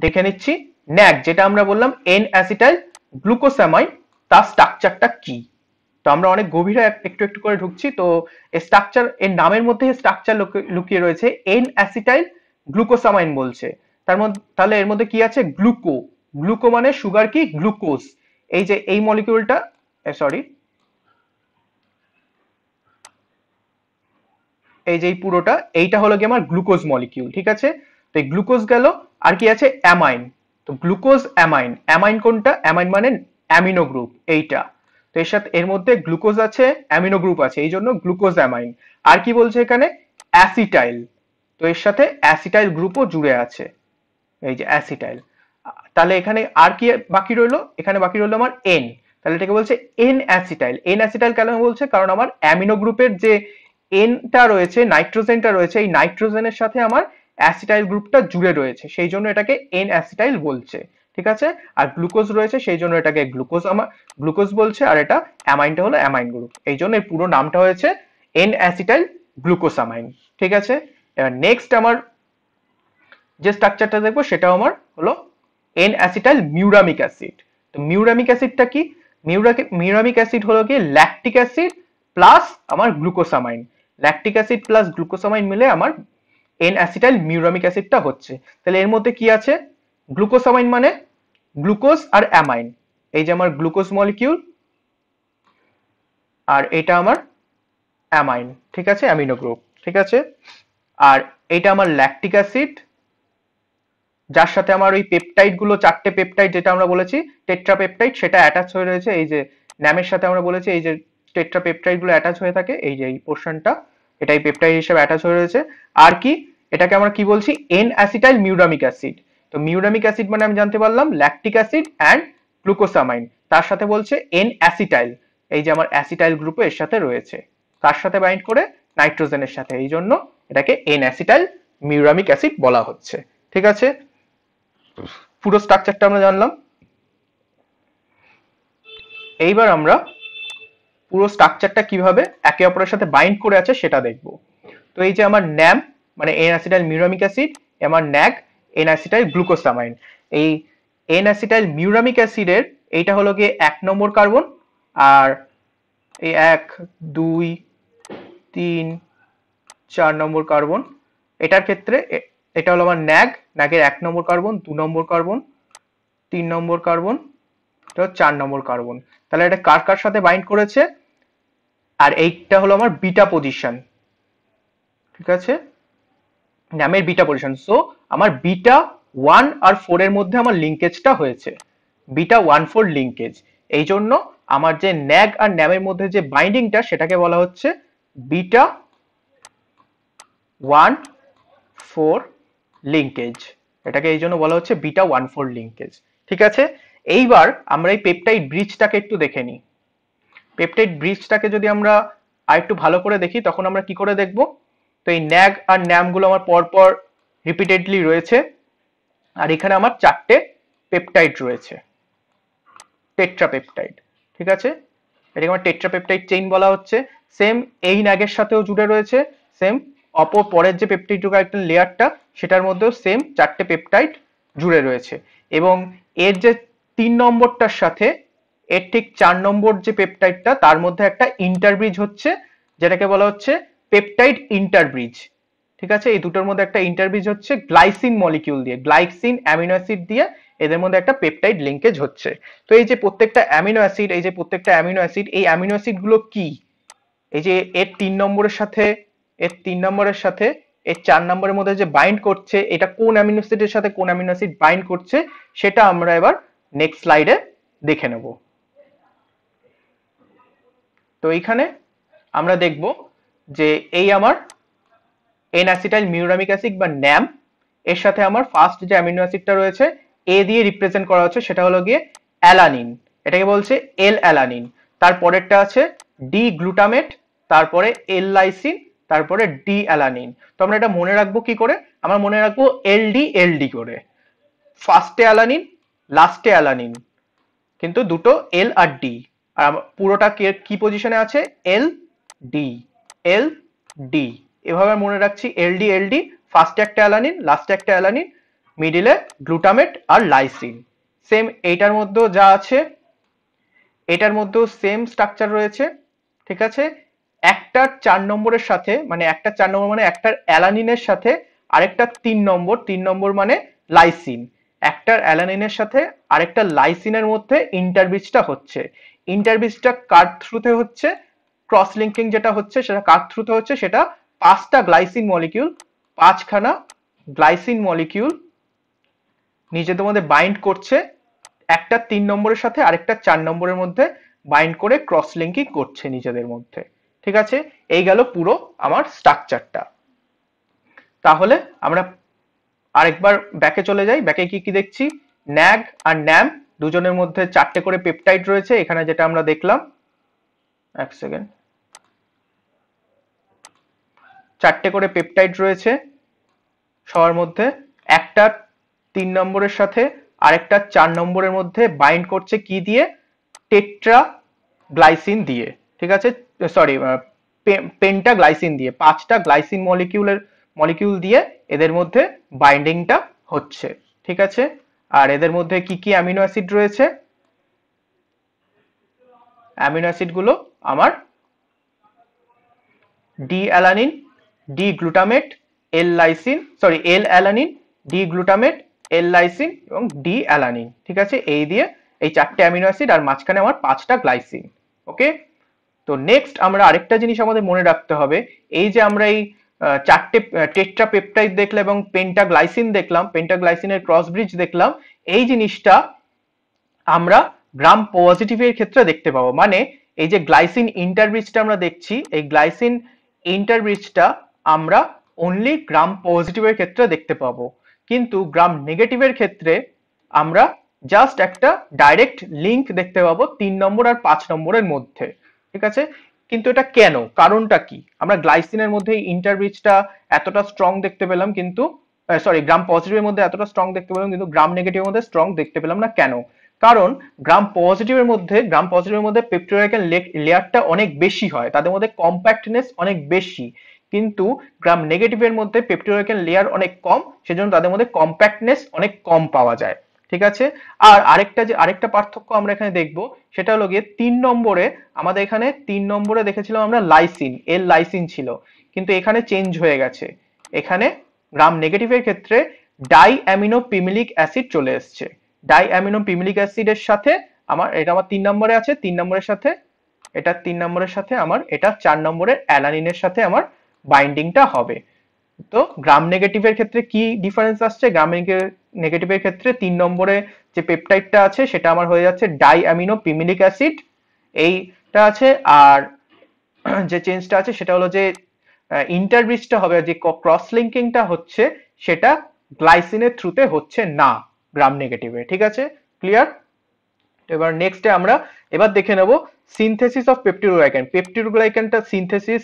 দেখে নিচ্ছি ন্যাক, যেটা আমরা বললাম এন অ্যাসিটাইল গ্লুকোসামাইন তার স্ট্রাকচারটা কি? তো আমরা অনেক গভীরে একটু একটু করে ঢুকছি, তো স্ট্রাকচার এর নামের মধ্যে স্ট্রাকচার লুকিয়ে রয়েছে এন অ্যাসিটাইল গ্লুকোসামাইন বলছে। তার মধ্যে, তাহলে এর মধ্যে কি আছে? গ্লুকো গ্লুকো মানে সুগার কি? গ্লুকোজ এই যে এই মলিকিউলটা সরি এই যে এই পুরোটা, এইটা হলো কি আমার গ্লুকোজ মলিকিউল ঠিক আছে? তো গ্লুকোজ গেল, আর কি আছে? অ্যামাইন তো গ্লুকোজ অ্যামাইন অ্যামাইন কোনটা? অ্যামাইন মানে অ্যামিনো গ্রুপ এইটা। তো এর সাথে, এর মধ্যে গ্লুকোজ আছে অ্যামিনো গ্রুপ আছে, এই জন্য গ্লুকোজ অ্যামাইন আর কি বলছে এখানে? অ্যাসিটাইল তো এর সাথে অ্যাসিটাইল গ্রুপও জুড়ে আছে। এই যে অ্যাসিটাইল তাহলে এখানে আর কি বাকি রইল? এখানে বাকি রইল আমার এন তাহলে এটাকে বলছে এন অ্যাসিটাইল এন অ্যাসিটাইল কেন বলছে? কারণ আমার অ্যামিনো গ্রুপের যে এনটা রয়েছে নাইট্রোজেনটা রয়েছে, এই নাইট্রোজেনের সাথে আমার অ্যাসিটাইল গ্রুপটা জুড়ে রয়েছে। সেই জন্য এটাকে এন অ্যাসিটাইল বলছে। ঠিক আছে? আর গ্লুকোজ রয়েছে, সেই জন্য এটাকে গ্লুকোজ আমার গ্লুকোজ বলছে, আর এটা অ্যামাইনটা হলো অ্যামাইন গ্রুপ এই জন্য এই পুরো নামটা হয়েছে এন অ্যাসিটাইল গ্লুকোসামাইন ঠিক আছে? এবার নেক্সট আমার যে স্ট্রাকচারটা দেখব, সেটাও আমার হলো এন অ্যাসিটাইল মিউরামিক অ্যাসিড তো মিউরামিক অ্যাসিডটা কি? মিউরামিক অ্যাসিড হলো কি ল্যাকটিক অ্যাসিড প্লাস আমার glucosamine lactic acid plus glucosamine মিলে আমার এন অ্যাসিটাইল মিউরামিক অ্যাসিডটা হচ্ছে। তাহলে এর মধ্যে কি আছে? গ্লুকোসামাইন মানে গ্লুকোজ আর অ্যামাইন এই যে আমার গ্লুকোজ মলিকিউল আর এটা আমার অ্যামাইন ঠিক আছে? অ্যামিনো গ্রুপ ঠিক আছে? আর এটা আমার ল্যাকটিক অ্যাসিড যার সাথে আমার ওই পেপটাইডগুলো, চারটে পেপটাইড যেটা আমরা বলেছি টেট্রা পেপটাইড সেটা অ্যাটাচ হয়ে রয়েছে, এই যে ন্যামের সাথে আমরা বলেছি, এই যে টেট্রা পেপটাইডগুলো অ্যাটাচ হয়ে থাকে, এই যে এই পোর্শনটা এটাই পেপটাইড হিসেবে অ্যাটাচ হয়ে রয়েছে। আর কি, এটাকে আমরা কি বলছি? এন অ্যাসিটাইল মিউরামিক অ্যাসিড তো মিউরামিক অ্যাসিড মানে আমি জানতে পারলাম ল্যাকটিক অ্যাসিড অ্যান্ড গ্লুকোসামাইন তার সাথে বলছে এন অ্যাসিটাইল এই যে আমার অ্যাসিটাইল গ্রুপও এর সাথে রয়েছে। তার সাথে বাইন্ড করে নাইট্রোজেনের সাথে। এই জন্য এটাকে এন অ্যাসিটাইল মিউরামিক অ্যাসিড বলা হচ্ছে। ঠিক আছে? পুরো স্ট্রাকচারটা আমরা জানলাম। এইবার আমরা পুরো স্ট্রাকচারটা কীভাবে একে অপরের সাথে বাইন্ড করে আছে সেটা দেখব। তো এই যে আমার ন্যাম মানে এন অ্যাসিটাইল মিউরামিক অ্যাসিড আমার ন্যাক এন অ্যাসিটাইল গ্লুকোসামাইন এই এন অ্যাসিটাইল মিউরামিক অ্যাসিডের এইটা হলো গিয়ে এক নম্বর কার্বন আর এই এক, দুই, তিন, চার নম্বর কার্বন এটার ক্ষেত্রে এটা হলো আমার ন্যাগ ন্যাগের এক নম্বর কার্বন, দু নম্বর কার্বন, তিন নম্বর কার্বন চার নম্বর কার্বন। তাহলে এটা কার কার সাথে বাইন্ড করেছে? আর এইটা হলো আমার বিটা পজিশন ঠিক আছে? নামের বিটা পজিশন সো আমার বিটা ওয়ান আর ফোর এর মধ্যে আমার লিঙ্কেজটা হয়েছে। বিটা ওয়ান ফোর লিঙ্কেজ এই জন্য আমার যে ন্যাগ আর ন্যামের মধ্যে যে বাইন্ডিংটা সেটাকে বলা হচ্ছে বিটা ওয়ান ফোর লিঙ্কেজ এটাকে এই জন্য বলা হচ্ছে বিটা ওয়ান ফোর লিঙ্কেজ ঠিক আছে? এইবার আমরা এই পেপটাইড ব্রিজটাকে একটু দেখে নিই। পেপটাইড ব্রিজটাকে যদি আমরা আর একটু ভালো করে দেখি, তখন আমরা কি করে দেখব? তো এই ন্যাগ আর ন্যামগুলো আমার পরপর রিপিটেডলি রয়েছে, আর এখানে আমার চারটে পেপটাইড রয়েছে। টেট্রাপেপটাইড ঠিক আছে? এটাকে আমার টেট্রাপেপটাইড চেইন বলা হচ্ছে। সেম এই ন্যাগের সাথেও জুড়ে রয়েছে সেম অপর পরের যে পেপটাইড লেয়ারটা, সেটার মধ্যেও সেম চারটে পেপটাইড জুড়ে রয়েছে। এবং এর যে তিন নম্বরটার সাথে, এর ঠিক চার নম্বর যে পেপটাইডটা তার মধ্যে একটা ইন্টারব্রিজ হচ্ছে, যেটাকে বলা হচ্ছে পেপটাইড ইন্টারব্রিজ ঠিক আছে? এই দুটোর মধ্যে একটা ইন্টারব্রিজ হচ্ছে গ্লাইসিন মলিকিউল দিয়ে গ্লাইসিন অ্যামিনো অ্যাসিড দিয়ে এদের মধ্যে একটা পেপটাইড লিঙ্কেজ হচ্ছে। তো এই যে প্রত্যেকটা অ্যামিনো অ্যাসিড এই যে প্রত্যেকটা অ্যামিনো অ্যাসিড এই অ্যামিনো অ্যাসিডগুলো কি? এই যে এর তিন নম্বরের সাথে এর তিন নম্বরের সাথে, এর চার নম্বরের মধ্যে যে বাইন্ড করছে, এটা কোন অ্যামিনো সাথে কোন অ্যামিনো অ্যাসিড বাইন্ড করছে, সেটা আমরা এবার নেক্সট স্লাইডে দেখে নেব। তো এইখানে আমরা দেখব যে এই আমার এন অ্যাসিটাইল মিউরামিক অ্যাসিড বা ন্যাম এর সাথে আমার ফার্স্ট যে অ্যামিনো অ্যাসিডটা রয়েছে এ দিয়ে রিপ্রেজেন্ট করা হচ্ছে, সেটা হলো গিয়ে অ্যালানিন। এটাকে বলছে এল অ্যালানিন তারপরেরটা আছে ডি গ্লুটামেট তারপরে এল লাইসিন তারপরে ডি অ্যালানিন তো আমরা এটা মনে রাখব কি করে? আমরা মনে রাখব এলডি এলডি করে। ফার্স্টে অ্যালানিন লাস্টে অ্যালানিন কিন্তু দুটো এল আর ডি আর পুরোটা কি পজিশনে আছে? এল ডি এল ডি এভাবে মনে রাখছি এলডি এলডি ফার্স্টে একটা অ্যালানিন লাস্টে একটা অ্যালানিন মিডিলে গ্লুটামেট আর লাইসিন সেম এইটার মধ্যেও যা আছে, এটার মধ্যেও সেম স্ট্রাকচার রয়েছে। ঠিক আছে? একটা চার নম্বরের সাথে মানে একটা চার নম্বর মানে একটা অ্যালানিনের সাথে, আরেকটা তিন নম্বর তিন নম্বর মানে লাইসিন। একটার অ্যালানিনের সাথে, আরেকটা লাইসিনের মধ্যে ইন্টারবিচটা হচ্ছে। ইন্টারবিচটা কার থ্রুতে হচ্ছে? ক্রস লিঙ্কিং যেটা হচ্ছে, সেটা কার থ্রুতে হচ্ছে? সেটা পাঁচটা গ্লাইসিন মলিকিউল, পাঁচখানা গ্লাইসিন মলিকিউল নিজেদের মধ্যে বাইন্ড করছে। একটা তিন নম্বরের সাথে, আরেকটা চার নম্বরের মধ্যে বাইন্ড করে ক্রস লিঙ্কিং করছে নিজেদের মধ্যে। ঠিক আছে? এই গেল পুরো আমার স্ট্রাকচারটা তাহলে আমরা আরেকবার ব্যাকে চলে যাই। ব্যাকে কি কি দেখছি? ন্যাগ আর ন্যাম দুজনের মধ্যে চারটে করে পেপটাইড রয়েছে। এখানে যেটা আমরা দেখলাম, এক সেকেন্ড চারটে করে পেপটাইড রয়েছে সবার মধ্যে। একটা তিন নম্বরের সাথে আরেকটা চার নম্বরের মধ্যে বাইন্ড করছে কি দিয়ে? টেট্রা গ্লাইসিন দিয়ে। ঠিক আছে? সরি পেন্টা গ্লাইসিন দিয়ে, পাঁচটা গ্লাইসিন মলিকিউলের মলিকিউল দিয়ে এদের মধ্যে বাইন্ডিংটা হচ্ছে, ঠিক আছে? আর এদের মধ্যে কি কি অ্যামিনো অ্যাসিড রয়েছে? অ্যামিনো অ্যাসিডগুলো আমার D alanine D glutamate L lysine sorry L alanine D glutamate L lysine এবং ডি অ্যালানিন ঠিক আছে? এই দিয়ে এই চারটে অ্যামিনো অ্যাসিড আর মাঝখানে আমার পাঁচটা গ্লাইসিন ওকে তো নেক্সট আমরা আরেকটা জিনিস আমাদের মনে রাখতে হবে, এই যে আমরা এই চারটে টেট্রা পেপটাইড দেখলাম এবং পেন্টাগ্লাইসিন দেখলাম পেন্টাগ্লাইসিনের ক্রস ব্রিজ দেখলাম, এই জিনিসটা আমরা গ্রাম পজিটিভের ক্ষেত্রে দেখতে পাবো। মানে এই যে গ্লাইসিন ইন্টারব্রিজটা আমরা দেখছি, এই গ্লাইসিন ইন্টারব্রিজটা আমরা অনলি গ্রাম পজিটিভের ক্ষেত্রে দেখতে পাবো। কিন্তু গ্রাম নেগেটিভের ক্ষেত্রে আমরা জাস্ট একটা ডাইরেক্ট লিংক দেখতে পাবো, তিন নম্বর আর পাঁচ নম্বরের মধ্যে। ঠিক আছে? কিন্তু এটা কেন? কারণটা কি? আমরা গ্লাইসিনের মধ্যে ইন্টারব্রিজটা এতটা স্ট্রং দেখতে পেলাম, কিন্তু সরি গ্রাম পজিটিভের মধ্যে এতটা স্ট্রং দেখতে পেলাম, কিন্তু গ্রাম নেগেটিভের মধ্যে স্ট্রং দেখতে পেলাম না কেন? কারণ গ্রাম পজিটিভের মধ্যে গ্রাম পজিটিভের মধ্যে পেপটোরাইকেল লেয়ারটা অনেক বেশি হয়, তাদের মধ্যে কম্প্যাক্টনেস অনেক বেশি। কিন্তু গ্রাম নেগেটিভের মধ্যে পেপটোরাইকেল লেয়ার অনেক কম, সেজন্য তাদের মধ্যে কম্প্যাক্টনেস অনেক কম পাওয়া যায়। ঠিক আছে? আর আরেকটা যে, আরেকটা পার্থক্য আমরা এখানে দেখব, সেটা হলো গিয়ে তিন নম্বরে, আমাদের এখানে তিন নম্বরে দেখেছিলাম আমরা লাইসিন এল লাইসিন ছিল। কিন্তু এখানে চেঞ্জ হয়ে গেছে। এখানে গ্রাম নেগেটিভের ক্ষেত্রে ডাই অ্যামিনো পিমিলিক অ্যাসিড চলে এসছে। ডাই অ্যামিনো পিমিলিক অ্যাসিডের সাথে আমার, এটা আমার তিন নম্বরে আছে, তিন নম্বরের সাথে, এটা তিন নম্বরের সাথে আমার, এটা চার নম্বরের অ্যালানিনের সাথে আমার বাইন্ডিংটা হবে। তো গ্রাম নেগেটিভের ক্ষেত্রে কি ডিফারেন্স আসছে? গ্রাম নেগেটিভের ক্ষেত্রে তিন নম্বরে যে পেপটাইডটা আছে, সেটা আমার হয়ে যাচ্ছে ডাই অ্যামিনো পিমিলিক অ্যাসিড এইটা আছে। আর যে চেঞ্জটা আছে, সেটা হলো যে ইন্টারব্রিজটা হবে যে ক্রস লিঙ্কিংটা হচ্ছে, সেটা গ্লাইসিনের থ্রুতে হচ্ছে না গ্রাম নেগেটিভে ঠিক আছে? ক্লিয়ার এবার নেক্সটে আমরা, এবার দেখে নেব সিনথেসিস অফ পেপটিডোগ্লাইকান পেপটিডোগ্লাইকানটা সিনথেসিস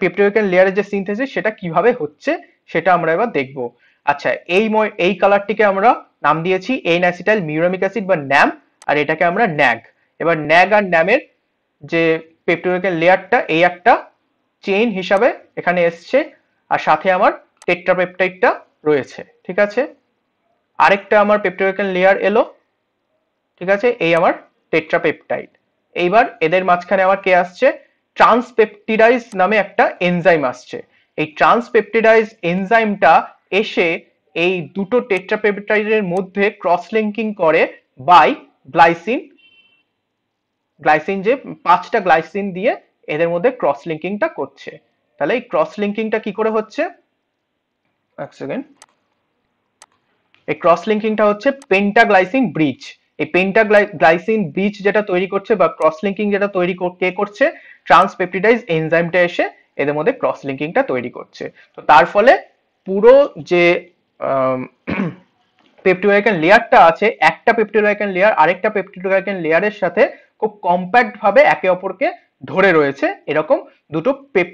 পেপটিডোগ্লাইকান লেয়ারের যে সিনথেসিস সেটা কীভাবে হচ্ছে সেটা আমরা এবার দেখব। আচ্ছা এই এই কালারটিকে আমরা নাম দিয়েছি এন অ্যাসিটাইল মিউরামিক অ্যাসিড বা ন্যাম আর এটাকে আমরা ন্যাগ এবার ন্যাগ আর ন্যামের যে পেপটিডোগ্লাইকান লেয়ারটা এই একটা চেইন হিসাবে এখানে এসছে আর সাথে আমার টেট্রাপেপটাইডটা রয়েছে, ঠিক আছে? আরেকটা আমার পেপটিডোগ্লাইকান লেয়ার এলো, ঠিক আছে? এই আমার টেট্রাপেপটাইড এইবার এদের মাঝখানে আমার কে আসছে? ট্রান্সপেপটিডাইজ নামে একটা এনজাইম আসছে। এই ট্রান্সপেপটিডাইজ এনজাইমটা এসে এই দুটো টেট্রাপেপটাইডের মধ্যে ক্রস লিঙ্কিং করে বাই গ্লাইসিন গ্লাইসিন যে পাঁচটা গ্লাইসিন দিয়ে এদের মধ্যে ক্রস লিঙ্কিংটা করছে। তাহলে এই ক্রস লিঙ্কিংটা কি করে হচ্ছে? এক সেকেন্ড এই ক্রস লিঙ্কিংটা হচ্ছে পেন্টাগ্লাইসিন ব্রিজ এই পেন্টাগ্লাইসিন ব্রিজ যেটা তৈরি করছে বা ক্রস লিঙ্কিং যেটা তৈরি কে করছে? ট্রান্সপেপটিডাইজ এনজাইমটা এসে এদের মধ্যে ক্রস লিঙ্কিংটা তৈরি করছে। তো তার ফলে পুরো যে পেপটিডোগ্লাইকান লেয়ারটা আছে, একটা পেপটিডোগ্লাইকান লেয়ার আরেকটা পেপটিডোগ্লাইকান লেয়ারের সাথে খুব কম্প্যাক্ট ভাবে একে অপরকে ধরে রয়েছে এরকম দুটো পেপ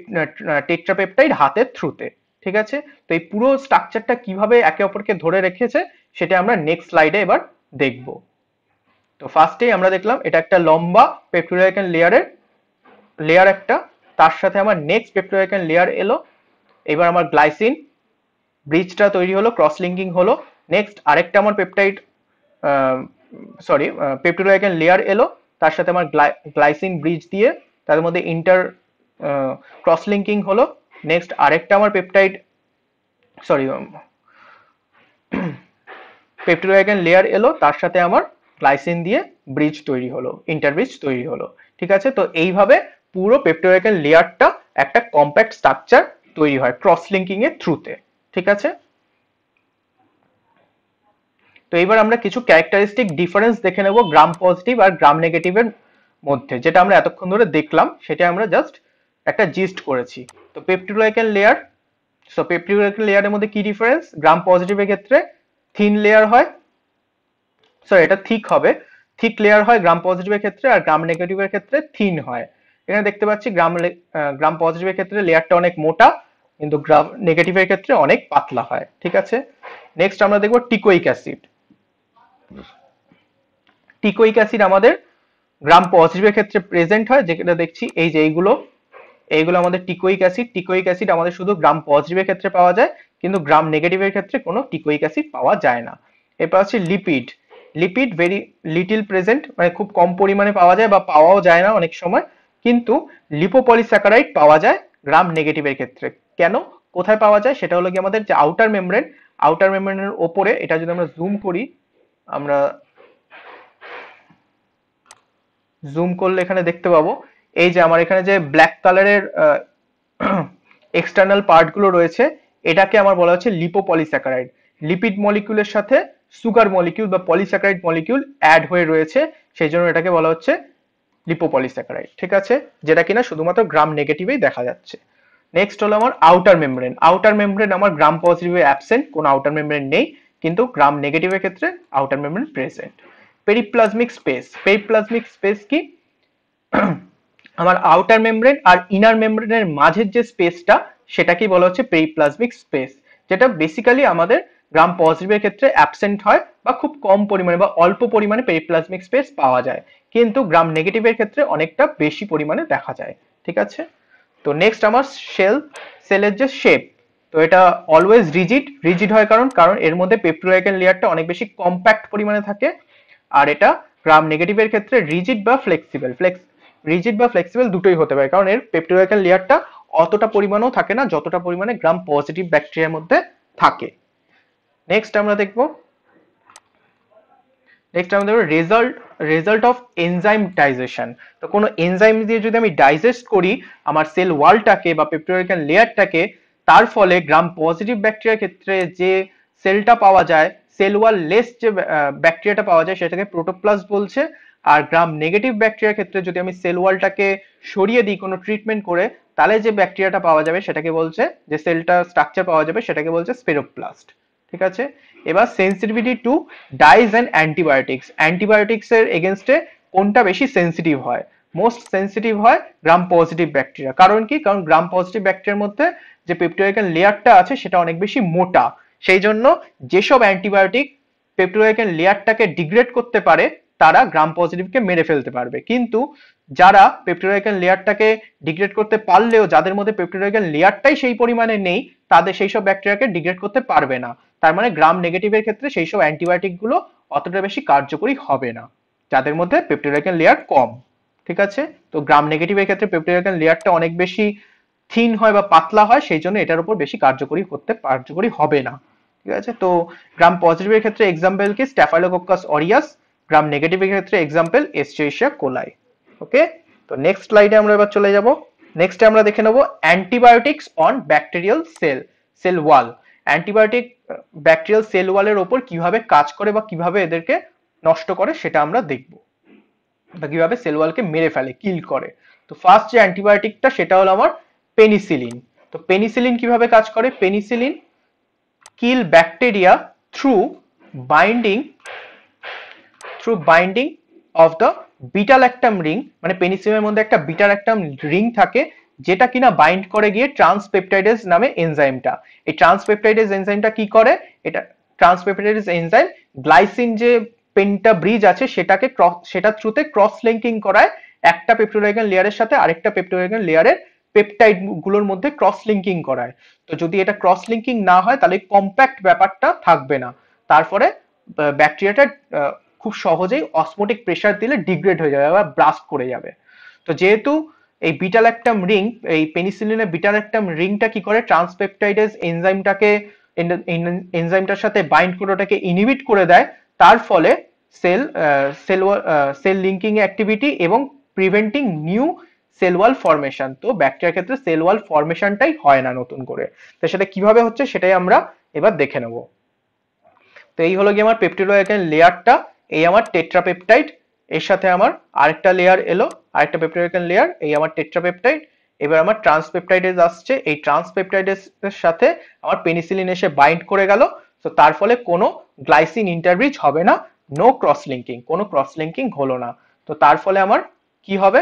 টেট্রাপেপটাইড হাতের থ্রুতে ঠিক আছে? তো এই পুরো স্ট্রাকচারটা কীভাবে একে অপরকে ধরে রেখেছে, সেটা আমরা নেক্সট স্লাইডে এবার দেখব। তো ফার্স্টেই আমরা দেখলাম এটা একটা লম্বা পেপটিডোগ্লাইকান লেয়ারের লেয়ার একটা। তার সাথে আমার নেক্সট পেপটিডোগ্লাইকান লেয়ার এলো। এবার আমার গ্লাইসিন ব্রিজটা তৈরি হলো ক্রস লিঙ্কিং হলো। নেক্সট আরেকটা আমার পেপটাইড সরি পেপটিডোগ্লাইকান লেয়ার এলো। তার সাথে আমার গ্লাইসিন ব্রিজ দিয়ে তার মধ্যে ইন্টার ক্রস লিঙ্কিং হলো। নেক্সট আরেকটা আমার পেপটাইড সরি পেপটিডোগ্লাইকান লেয়ার এলো। তার সাথে আমার গ্লাইসিন দিয়ে ব্রিজ তৈরি হলো ইন্টারব্রিজ তৈরি হলো, ঠিক আছে? তো এইভাবে পুরো পেপটিডোগ্লাইকান লেয়ারটা একটা কম্প্যাক্ট স্ট্রাকচার তৈরি হয় ক্রস লিঙ্কিং এর থ্রুতে ঠিক আছে? তো এবার আমরা কিছু ক্যারেক্টারিস্টিক ডিফারেন্স দেখে নেব গ্রাম পজিটিভ আর গ্রাম নেগেটিভের মধ্যে, যেটা আমরা এতক্ষণ ধরে দেখলাম, সেটা আমরা জাস্ট একটা জিস্ট করেছি। তো পেপটিডোগ্লাইকান লেয়ার সো পেপটিডোগ্লাইকান লেয়ারের মধ্যে কি ডিফারেন্স গ্রাম পজিটিভের ক্ষেত্রে থিন লেয়ার হয় সরি এটা থিক হবে। থিক লেয়ার হয় গ্রাম পজিটিভের ক্ষেত্রে আর গ্রাম নেগেটিভের ক্ষেত্রে থিন হয়। এখানে দেখতে পাচ্ছি গ্রাম গ্রাম পজিটিভের ক্ষেত্রে লেয়ারটা অনেক মোটা, কিন্তু গ্রাম নেগেটিভের ক্ষেত্রে অনেক পাতলা হয়। ঠিক আছে? নেক্সট আমরা দেখব টিকোইক অ্যাসিড টিকোইক অ্যাসিড আমাদের গ্রাম পজিটিভের ক্ষেত্রে প্রেজেন্ট হয়, যেটা দেখছি এই যে এইগুলো। এইগুলো আমাদের টিকোইক অ্যাসিড টিকোইক অ্যাসিড আমাদের শুধু গ্রাম পজিটিভের ক্ষেত্রে পাওয়া যায়, কিন্তু গ্রাম নেগেটিভের ক্ষেত্রে কোনো টিকোইক অ্যাসিড পাওয়া যায় না। এরপর হচ্ছে lipid lipid very little present মানে খুব কম পরিমাণে পাওয়া যায় বা পাওয়াও যায় না অনেক সময়, কিন্তু লিপোপলিস্যাকারাইড পাওয়া যায় গ্রাম নেগেটিভের ক্ষেত্রে। কেন? কোথায় পাওয়া যায়? সেটা হলো কি আমাদের যে আউটার মেমব্রেন আউটার মেমব্রেনের ওপরে, এটা যদি আমরা জুম করি, আমরা জুম করলে এখানে দেখতে পাবো, এই যে আমার এখানে যে ব্ল্যাক কালারের এক্সটার্নাল পার্টগুলো রয়েছে, এটাকে আমার বলা হচ্ছে লিপোপলিস্যাকারাইড লিপিড মলিকিউলের সাথে সুগার মলিকিউল বা পলিস্যাকারাইড মলিকিউল অ্যাড হয়ে রয়েছে, সেই জন্য এটাকে বলা হচ্ছে লিপোপলিস্যাকারাইড ঠিক আছে? যেটা কিনা শুধুমাত্র গ্রাম নেগেটিভেই দেখা যাচ্ছে। নেক্সট হলো আমার আউটার মেমব্রেন আউটার মেমব্রেন আমার গ্রাম পজিটিভে অ্যাবসেন্ট কোনো আউটার মেমব্রেন নেই, কিন্তু গ্রাম নেগেটিভের ক্ষেত্রে outer membrane present periplasmic space periplasmic space কি? আমার আউটার মেমব্রেন আর ইনার মেমব্রেনের মাঝের যে স্পেসটা সেটাকেই বলা হচ্ছে পেরিপ্লাজমিক স্পেস যেটা বেসিক্যালি আমাদের গ্রাম পজিটিভের ক্ষেত্রে অ্যাবসেন্ট হয় বা খুব কম পরিমাণে বা অল্প পরিমাণে পেরিপ্লাজমিক স্পেস পাওয়া যায়। কিন্তু গ্রাম নেগেটিভের ক্ষেত্রে অনেকটা বেশি পরিমাণে দেখা যায়। ঠিক আছে? তো নেক্সট আমার সেল সেলের যে শেপ তো এটা অলওয়েজ রিজিড রিজিড হয় কারণ কারণ এর মধ্যে পেপটোলাইকেন লেয়ারটা অনেক বেশি কম্প্যাক্ট পরিমাণে থাকে। আর এটা গ্রাম নেগেটিভের ক্ষেত্রে রিজিড বা ফ্লেক্সিবল ফ্লেক্স রিজিড বা ফ্লেক্সিবল দুটোই হতে পারে। কারণ এর পেপটোলাইকেন লেয়ারটা অতটা পরিমাণও থাকে না, যতটা পরিমাণে গ্রাম পজিটিভ ব্যাকটেরিয়ার মধ্যে থাকে। নেক্সট আমরা দেখব নেক্সট আমরা দেখব result result of enzyme digestion তো কোনো এনজাইম দিয়ে যদি আমি ডাইজেস্ট করি, আমার সেল ওয়ালটাকে বা পেপটোরিকান লেয়ারটাকে তার ফলে গ্রাম পজিটিভ ব্যাকটেরিয়ার ক্ষেত্রে যে সেলটা পাওয়া যায় সেল ওয়াল লেস যে ব্যাকটেরিয়াটা পাওয়া যায়, সেটাকে প্রোটোপ্লাস্ট বলছে। আর গ্রাম নেগেটিভ ব্যাকটেরিয়ার ক্ষেত্রে যদি আমি সেল ওয়ালটাকে সরিয়ে দিই কোনো ট্রিটমেন্ট করে, তাহলে যে ব্যাকটেরিয়াটা পাওয়া যাবে, সেটাকে বলছে, যে সেলটা স্ট্রাকচার পাওয়া যাবে, সেটাকে বলছে স্পেরোপ্লাস্ট ঠিক আছে? এবার sensitivity to dyes and antibiotics antibiotics এর এগেনস্টে কোনটা বেশি সেন্সিটিভ হয়? মোস্ট সেন্সিটিভ হয় গ্রাম পজিটিভ ব্যাকটেরিয়া কারণ কি? কারণ গ্রাম পজিটিভ ব্যাকটেরিয়ার মধ্যে যে পেপটোয়াইকান লেয়ারটা আছে, সেটা অনেক বেশি মোটা। সেই জন্য যেসব অ্যান্টিবায়োটিক পেপটোয়াইকান লেয়ারটাকে ডিগ্রেড করতে পারে, তারা গ্রাম পজিটিভকে মেরে ফেলতে পারবে। কিন্তু যারা পেপটোরাইকান লেয়ারটাকে ডিগ্রেড করতে পারলেও, যাদের মধ্যে পেপটোরাইকান লেয়ারটাই সেই পরিমাণে নেই, তাদের সেই সব ব্যাকটেরিয়াকে ডিগ্রেড করতে পারবে না। তার মানে গ্রাম নেগেটিভের ক্ষেত্রে সেই সব অ্যান্টিবায়োটিকগুলো অতটা বেশি কার্যকরী হবে না। যাদের মধ্যে পেপটিডোগ্লাইকান লেয়ার কম, ঠিক আছে? তো গ্রাম নেগেটিভের ক্ষেত্রে পেপটিডোগ্লাইকান লেয়ারটা অনেক বেশি থিন হয় বা পাতলা হয়, সেই জন্য এটার উপর বেশি কার্যকরী করতে কার্যকরী হবে না, ঠিক আছে? তো গ্রাম পজিটিভের ক্ষেত্রে এক্সাম্পল কি? স্ট্যাফাইলোকোকাস অরিয়াস গ্রাম নেগেটিভের ক্ষেত্রে এক্সাম্পল এস্টেশিয়া কোলাই ওকে তো নেক্সট স্লাইডে আমরা এবার চলে যাব। নেক্সটে আমরা দেখে নেব antibiotics on bacterial cell cell wall antibiotic, bacterial cell ওয়ালের ওপর কীভাবে কাজ করে বা কীভাবে এদেরকে নষ্ট করে সেটা আমরা দেখব। বা কীভাবে সেল ওয়ালকে মেরে ফেলে, কিল করে। তো ফার্স্ট যে অ্যান্টিবায়োটিকটা সেটা হলো আমার পেনিসিলিন। তো পেনিসিলিন কীভাবে কাজ করে? Penicillin kill bacteria through binding through binding of the beta lactam ring মানে পেনিসিলিনের মধ্যে একটা বিটাল্যাক্টাম রিং থাকে যেটা কিনা বাইন্ড করে গিয়ে ট্রান্সপেপটাইডেজ নামে এনজাইমটা এই ট্রান্সপেপটাইডেজ এনজাইমটা কি করে? এটা ট্রান্সপেপটাইডেজ এনজাইম গ্লাইসিন যে পেন্টা ব্রিজ আছে, সেটাকে সেটা থ্রুতে ক্রস লিঙ্কিং করায় একটা পেপটোডাইগান লেয়ারের সাথে আরেকটা পেপটোডাইগান লেয়ারের পেপটাইডগুলোর মধ্যে ক্রস লিঙ্কিং করায়। তো যদি এটা ক্রস লিঙ্কিং না হয়, তাহলে কম্প্যাক্ট ব্যাপারটা থাকবে না। তারপরে ব্যাকটেরিয়াটা খুব সহজেই অসমোটিক প্রেসার দিলে ডিগ্রেড হয়ে যাবে বা ব্লাস্ট করে যাবে। তো যেহেতু এই বিটাল্যাক্টাম রিং, এই পেনিসিলিনের বিটাল্যাক্টাম রিংটা কি করে? ট্রান্সপেপটাইডেজ এনজাইমটাকে এনজাইমটার সাথে বাইন্ড করে ওটাকে ইনহিবিট করে দেয়। তার ফলে cell cell cell linking activity এবং preventing new cell wall formation. তো ব্যাকটেরিয়ার ক্ষেত্রে সেল ওয়াল ফরমেশনটাই হয় না নতুন করে। তো সেটা কীভাবে হচ্ছে সেটাই আমরা এবার দেখে নেব। তো এই হলো গিয়ে আমার পেপটিডোগ্লাইকান লেয়ারটা, এই আমার টেট্রাপেপটাইড এর সাথে আমার আরেকটা লেয়ার এলো, আরেকটা পেপটিডোগ্লাইকান লেয়ার এই আমার টেট্রাপেপটাইড এবার আমার ট্রান্সপেপটাইডেজ আসছে। এই ট্রান্সপেপটাইডের সাথে আমার পেনিসিলিন এসে বাইন্ড করে গেল। তো তার ফলে কোনো গ্লাইসিন ইন্টারব্রিজ হবে না নো ক্রস লিঙ্কিং কোনো ক্রস লিঙ্কিং হলো না। তো তার ফলে আমার কি হবে?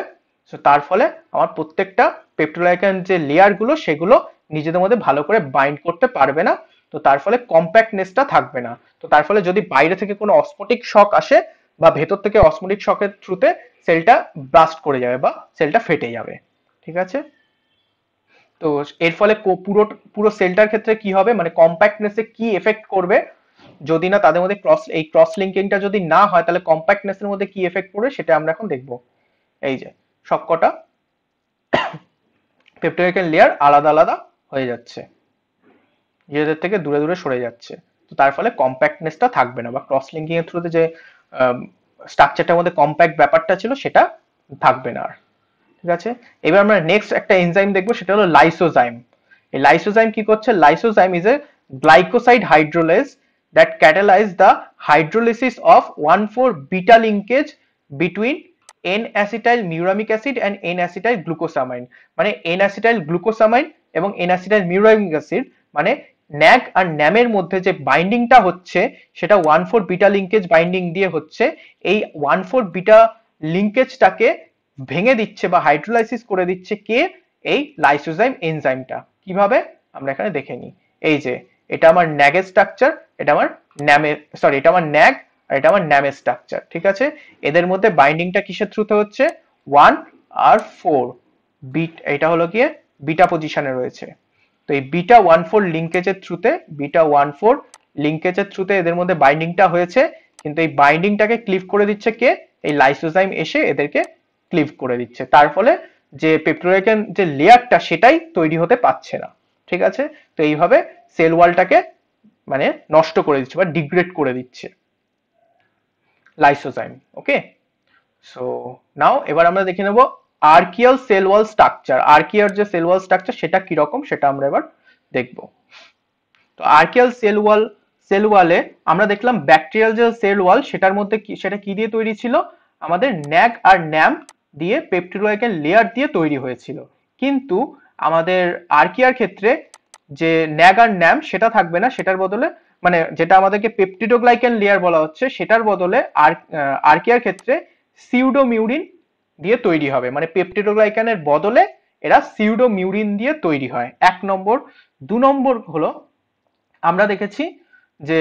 তো তার ফলে আমার প্রত্যেকটা পেপটোলাইকান যে লেয়ারগুলো, সেগুলো নিজেদের মধ্যে ভালো করে বাইন্ড করতে পারবে না। তো তার ফলে কম্প্যাক্টনেসটা থাকবে না। তো তার ফলে যদি বাইরে থেকে কোনো অসমোটিক শক আসে বা ভেতর থেকে অসমোটিক শকের থ্রুতে সেলটা ব্লাস্ট করে যাবে বা সেলটা ফেটে যাবে, ঠিক আছে? তো এর ফলে পুরো পুরো সেলটার ক্ষেত্রে কি হবে? মানে কম্প্যাক্টনেসে কি এফেক্ট করবে? যদি না তাদের মধ্যে ক্রস এই ক্রস লিঙ্কিংটা যদি না হয়, তাহলে কম্প্যাক্টনেসের মধ্যে কি এফেক্ট পড়বে সেটা আমরা এখন দেখব। এই যে, সবকটা পেপটোকেন লেয়ার আলাদা আলাদা হয়ে যাচ্ছে। নিজেদের থেকে দূরে দূরে সরে যাচ্ছে। তো তার ফলে কম্প্যাক্টনেসটা থাকবে না বা ক্রস লিঙ্কিং এর থ্রুতে যে স্ট্রাকচারটার মধ্যে কম্প্যাক্ট ব্যাপারটা ছিল, সেটা থাকবে না আর। ঠিক আছে? এবার আমরা নেক্সট একটা এনজাইম দেখব, সেটা হলো লাইসোজাইম এই লাইসোজাইম কি করছে? Lysozyme is a glycoside hydrolase that catalyse the hydrolysis of one four beta linkage between N acetyl muramic acid and N acetyl glucosamine মানে এন অ্যাসিটাইল গ্লুকোসামাইন এবং এন অ্যাসিটাইল মিউরামিক অ্যাসিড মানে NAG আর ন্যামের মধ্যে যে বাইন্ডিংটা হচ্ছে, সেটা one four beta linkage binding দিয়ে হচ্ছে, এই ওয়ান ফোর বিটা লিঙ্কেজটাকে ভেঙে দিচ্ছে বা হাইড্রোলাইসিস করে দিচ্ছে কে? এই লাইসোজাইম এনজাইমটা কীভাবে? আমরা এখানে দেখে নিই। এই যে, এটা আমার ন্যাগের স্ট্রাকচার এটা আমার ন্যামে সরি এটা আমার ন্যাগ আর এটা আমার ন্যামের স্ট্রাকচার ঠিক আছে? এদের মধ্যে বাইন্ডিংটা কিসের থ্রুতে হচ্ছে? ওয়ান আর ফোর বিট এটা হলো গিয়ে বিটা পজিশনে রয়েছে। এই বিটা ওয়ান ফোর লিঙ্কেজের থ্রুতে বিটা ওয়ান ফোর লিঙ্কেজের থ্রুতে এদের মধ্যে বাইন্ডিংটা হয়েছে, কিন্তু এই বাইন্ডিংটাকে ক্লিপ করে দিচ্ছে কে? এই লাইসোজাইম এসে এদেরকে ক্লিভ করে দিচ্ছে। তার ফলে যে পেপটোরাইকেন যে লেয়ারটা সেটাই তৈরি হতে পারছে না। ঠিক আছে? তো এইভাবে সেল ওয়ালটাকে মানে নষ্ট করে দিচ্ছে বা ডিগ্রেড করে দিচ্ছে লাইসোজাইম ওকে সো নাও এবার আমরা দেখে নেব আর্কিয়াল সেল ওয়াল স্ট্রাকচার, আর্কিয়ার যে সেল ওয়াল স্ট্রাকচার সেটা কি রকম সেটা আমরা এবার দেখব। তো আর্কিয়াল সেল ওয়াল, সেল ওয়ালে আমরা দেখলাম ব্যাকটেরিয়াল যে সেল ওয়াল সেটার মধ্যে কি, সেটা কি দিয়ে তৈরি ছিল? আমাদের ন্যাক আর ন্যাম দিয়ে পেপটিডোগ্লাইকান লেয়ার দিয়ে তৈরি হয়েছিল। কিন্তু আমাদের আর্কিয়ার ক্ষেত্রে যে ন্যাগ আর ন্যাম সেটা থাকবে না, সেটার বদলে মানে যেটা আমাদেরকে পেপটিডোগ্লাইকান লেয়ার বলা হচ্ছে, সেটার বদলে আর আর্কিয়ার ক্ষেত্রে সিউডোমিউরিন দিয়ে তৈরি হবে। মানে পেপটিডোগ্লাইকানের বদলে এরা সিউডোমিউরিন দিয়ে তৈরি হয়। এক নম্বর। দু নম্বর হলো, আমরা দেখেছি যে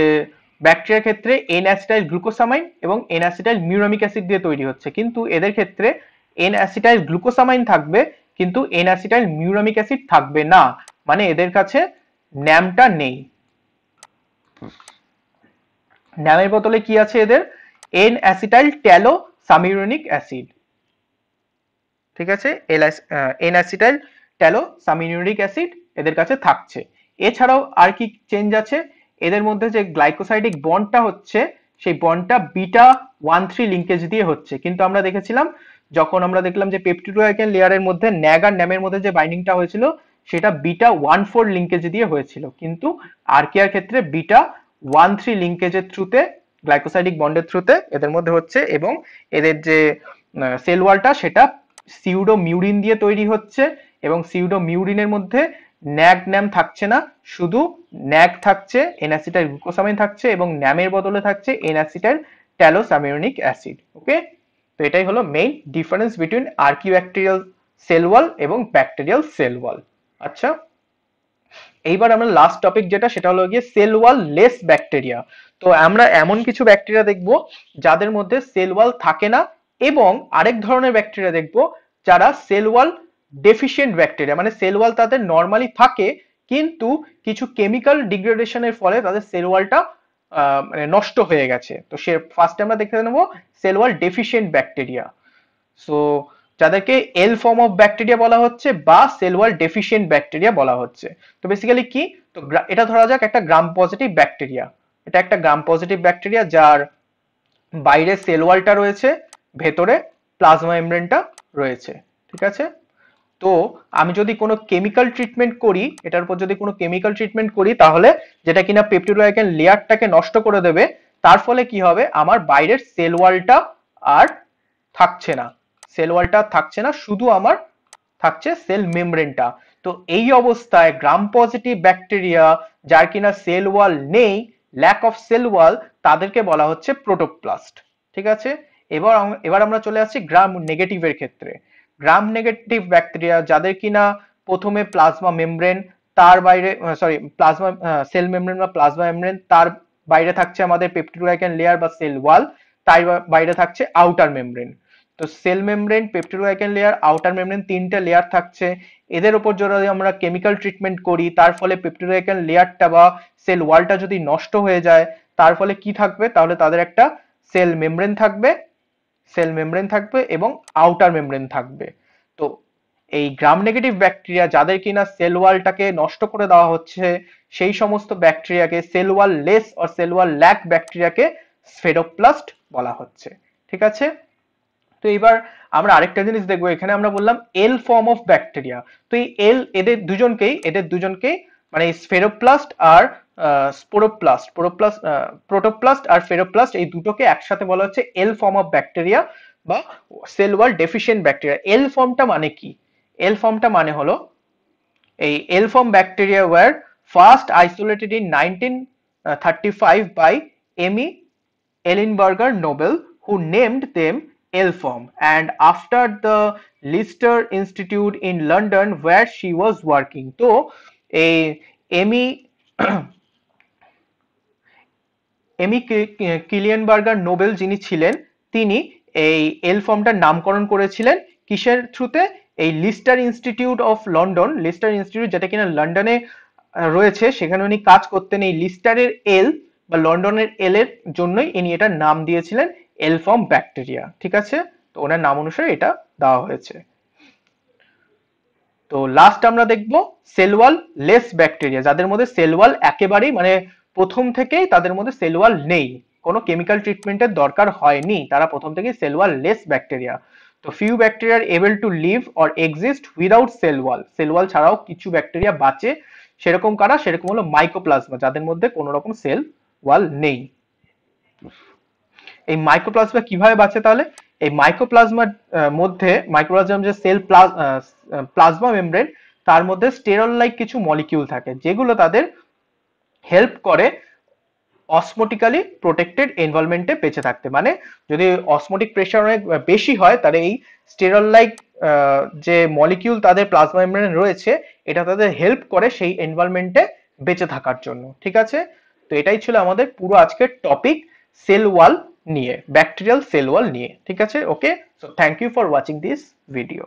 ব্যাকটেরিয়ার ক্ষেত্রে এন অ্যাসিটাইল গ্লুকোসামাইন এবং এন অ্যাসিটাইল মিউরামিক অ্যাসিড দিয়ে তৈরি হচ্ছে। কিন্তু এদের ক্ষেত্রে এন অ্যাসিটাইল গ্লুকোসামাইন থাকবে, কিন্তু এন অ্যাসিটাইল মিউরামিক অ্যাসিড থাকবে না। মানে এদের কাছে ন্যামটা নেই। ন্যামের বদলে কি আছে এদের? N acetyl talosaminuronic acid ঠিক আছে? N acetyl talosaminuronic acid এদের কাছে থাকছে। এছাড়াও আর কি চেঞ্জ আছে? এদের মধ্যে যে গ্লাইকোসাইডিক বন্ডটা হচ্ছে, সেই বন্ডটা বিটা ওয়ান থ্রি লিঙ্কেজ দিয়ে হচ্ছে। কিন্তু আমরা দেখেছিলাম, যখন আমরা দেখলাম যে পেপটিডোয়াইকেন লেয়ারের মধ্যে ন্যাগ আর ন্যামের মধ্যে যে বাইন্ডিংটা হয়েছিল, সেটা বিটা ওয়ান ফোর লিঙ্কেজ দিয়ে হয়েছিল। কিন্তু আরকেআর ক্ষেত্রে বিটা ওয়ান থ্রি লিঙ্কেজের থ্রুতে গ্লাইকোসাইডিক বন্ডের থ্রুতে এদের মধ্যে হচ্ছে এবং এদের যে সেল ওয়ালটা সেটা সিউডো মিউরিন দিয়ে তৈরি হচ্ছে এবং সিউডো মিউরিনের মধ্যে ন্যাক ন্যাম থাকছে না, শুধু ন্যাক থাকছে এনঅ্যাসিটাইল গ্লুকোসামাইন থাকছে এবং ন্যামের বদলে থাকছে এনঅ্যাসিটাইল ট্যালোসামিউরিনিক অ্যাসিড ওকে তো এটাই হলো main difference between archaebacterial cell wall এবং ব্যাকটেরিয়াল সেল ওয়াল আচ্ছা? এইবার আমরা লাস্ট টপিক যেটা, সেটা হলো গিয়ে সেল ওয়াল লেস ব্যাকটেরিয়া তো আমরা এমন কিছু ব্যাকটেরিয়া দেখব যাদের মধ্যে সেল ওয়াল থাকে না এবং আরেক ধরনের ব্যাকটেরিয়া দেখব যারা সেল ওয়াল ডেফিসিয়েন্ট ব্যাকটেরিয়া মানে সেল ওয়াল তাদের নর্মালি থাকে, কিন্তু কিছু কেমিক্যাল ডিগ্রেডেশনের ফলে তাদের সেল ওয়ালটা মানে নষ্ট হয়ে গেছে। তো সে ফার্স্টে আমরা দেখতে নেব cell wall deficient bacteria so যাদেরকে এল ফর্ম অফ ব্যাকটেরিয়া বলা হচ্ছে বা সেল ওয়াল ডেফিসিয়েন্ট ব্যাকটেরিয়া বলা হচ্ছে। তো বেসিক্যালি কি? তো এটা ধরা যাক একটা গ্রাম পজিটিভ ব্যাকটেরিয়া এটা একটা গ্রাম পজিটিভ ব্যাকটেরিয়া যার বাইরে সেল ওয়ালটা রয়েছে, ভেতরে প্লাজমা মেমব্রেনটা রয়েছে, ঠিক আছে? তো আমি যদি কোনো কেমিক্যাল ট্রিটমেন্ট করি, এটার উপর যদি কোনো কেমিক্যাল ট্রিটমেন্ট করি, তাহলে যেটা কিনা পেপটিডোগ্লাইকান লেয়ারটাকে নষ্ট করে দেবে, তার ফলে কি হবে? আমার বাইরের সেল ওয়ালটা আর থাকছে না। সেল ওয়ালটা থাকছে না, শুধু আমার থাকছে সেল মেমব্রেনটা তো এই অবস্থায় গ্রাম পজিটিভ ব্যাকটেরিয়া যার কিনা সেল ওয়াল নেই ল্যাক অফ সেল ওয়াল তাদেরকে বলা হচ্ছে প্রোটোপ্লাস্ট ঠিক আছে? এবার এবার আমরা চলে আসছি গ্রাম নেগেটিভের ক্ষেত্রে। গ্রাম নেগেটিভ ব্যাকটেরিয়া যাদের কিনা প্রথমে প্লাজমা মেমব্রেন তার বাইরে সরি প্লাজমা সেল মেমব্রেন বা প্লাজমা মেমব্রেন তার বাইরে থাকছে আমাদের পেপটিডোগ্লাইকান লেয়ার বা সেল ওয়াল তার বাইরে থাকছে আউটার মেমব্রেন তো cell membrane peptidoglycan layer outer membrane তিনটা লেয়ার থাকছে। এদের উপর যদি আমরা কেমিক্যাল ট্রিটমেন্ট করি, তার ফলে পেপটিডোগ্লাইকান লেয়ারটা বা সেল ওয়ালটা যদি নষ্ট হয়ে যায়, তার ফলে কি থাকবে? তাহলে তাদের একটা সেল মেমব্রেন থাকবে। সেল মেমব্রেন থাকবে এবং আউটার মেমব্রেন থাকবে। তো এই গ্রাম নেগেটিভ ব্যাকটেরিয়া যাদের কিনা সেল ওয়ালটাকে নষ্ট করে দেওয়া হচ্ছে, সেই সমস্ত ব্যাকটেরিয়াকে cell wall less or cell wall lack ব্যাকটেরিয়াকে spheroplast বলা হচ্ছে। ঠিক আছে? তো এবার আমরা আরেকটা জিনিস দেখব। এখানে আমরা বললাম এল ফর্ম অফ ব্যাকটেরিয়া। তো এই এল এদের দুজনকেই এদের দুজনকেই মানে স্ফেরোপ্লাস্ট আর স্পোরোপ্লাস্ট পোরোপ্লাস্ট প্রোটোপ্লাস্ট আর ফেরোপ্লাস্ট এই দুটোকে একসাথে বলা হচ্ছে এল ফর্ম অফ ব্যাকটেরিয়া বা cell wall deficient bacteria L ফর্মটা মানে কি? এল ফর্মটা মানে হলো এই L form bacteria were first isolated in nineteen thirty five by Emmy Klieneberger Nobel who named them L form and after the Lister Institute in London where she was working তো এই Emmy এমি কিলিয়ানবার্গার Nobel যিনি ছিলেন, তিনি এই এল ফর্মটার নামকরণ করেছিলেন। কিসের থ্রুতে? এই Lister Institute of London, Lister Institute যেটা কিনা লন্ডনে রয়েছে, সেখানে উনি কাজ করতেন এই লিস্টারের এল বা লন্ডনের এল এর জন্যই ইনি এটার নাম দিয়েছিলেন, এল ফর্ম ব্যাকটেরিয়া। ঠিক আছে? তো ওনার নাম অনুসারে এটা দেওয়া হয়েছে। তো লাস্ট আমরা দেখব, সেলওয়াল লেস ব্যাকটেরিয়া যাদের মধ্যে সেলওয়াল একেবারেই মানে প্রথম থেকেই তাদের মধ্যে সেলওয়াল নেই। কোনো কেমিক্যাল ট্রিটমেন্টের দরকার হয়নি। তারা প্রথম থেকেই সেলওয়াল লেস ব্যাকটেরিয়া তো few bacteria able to live or exist without cell wall cell wall ছাড়াও কিছু ব্যাকটেরিয়া বাঁচে। সেরকম কারা? সেরকম হলো মাইক্রোপ্লাজমা যাদের মধ্যে কোনো রকম সেল ওয়াল নেই। এই মাইক্রোপ্লাজমা কীভাবে বাঁচে তাহলে? এই মাইক্রোপ্লাজমার মধ্যে মাইক্রোপ্লাজমার যে সেল প্লাজমা মেমব্রেন তার মধ্যে স্টেরল লাইক কিছু মলিকিউল থাকে, যেগুলো তাদের হেল্প করে অসমোটিক্যালি প্রোটেক্টেড এনভায়রনমেন্টে বেঁচে থাকতে। মানে যদি অসমোটিক প্রেশার অনেক বেশি হয়, তাহলে এই স্টেরল লাইক যে মলিকিউল তাদের প্লাজমা মেমব্রেনে রয়েছে, এটা তাদের হেল্প করে সেই এনভায়রনমেন্টে বেঁচে থাকার জন্য। ঠিক আছে? তো এটাই ছিল আমাদের পুরো আজকের টপিক সেল ওয়াল নিয়ে ব্যাকটেরিয়াল সেল ওয়াল নিয়ে। ঠিক আছে? Okay so thank you for watching this video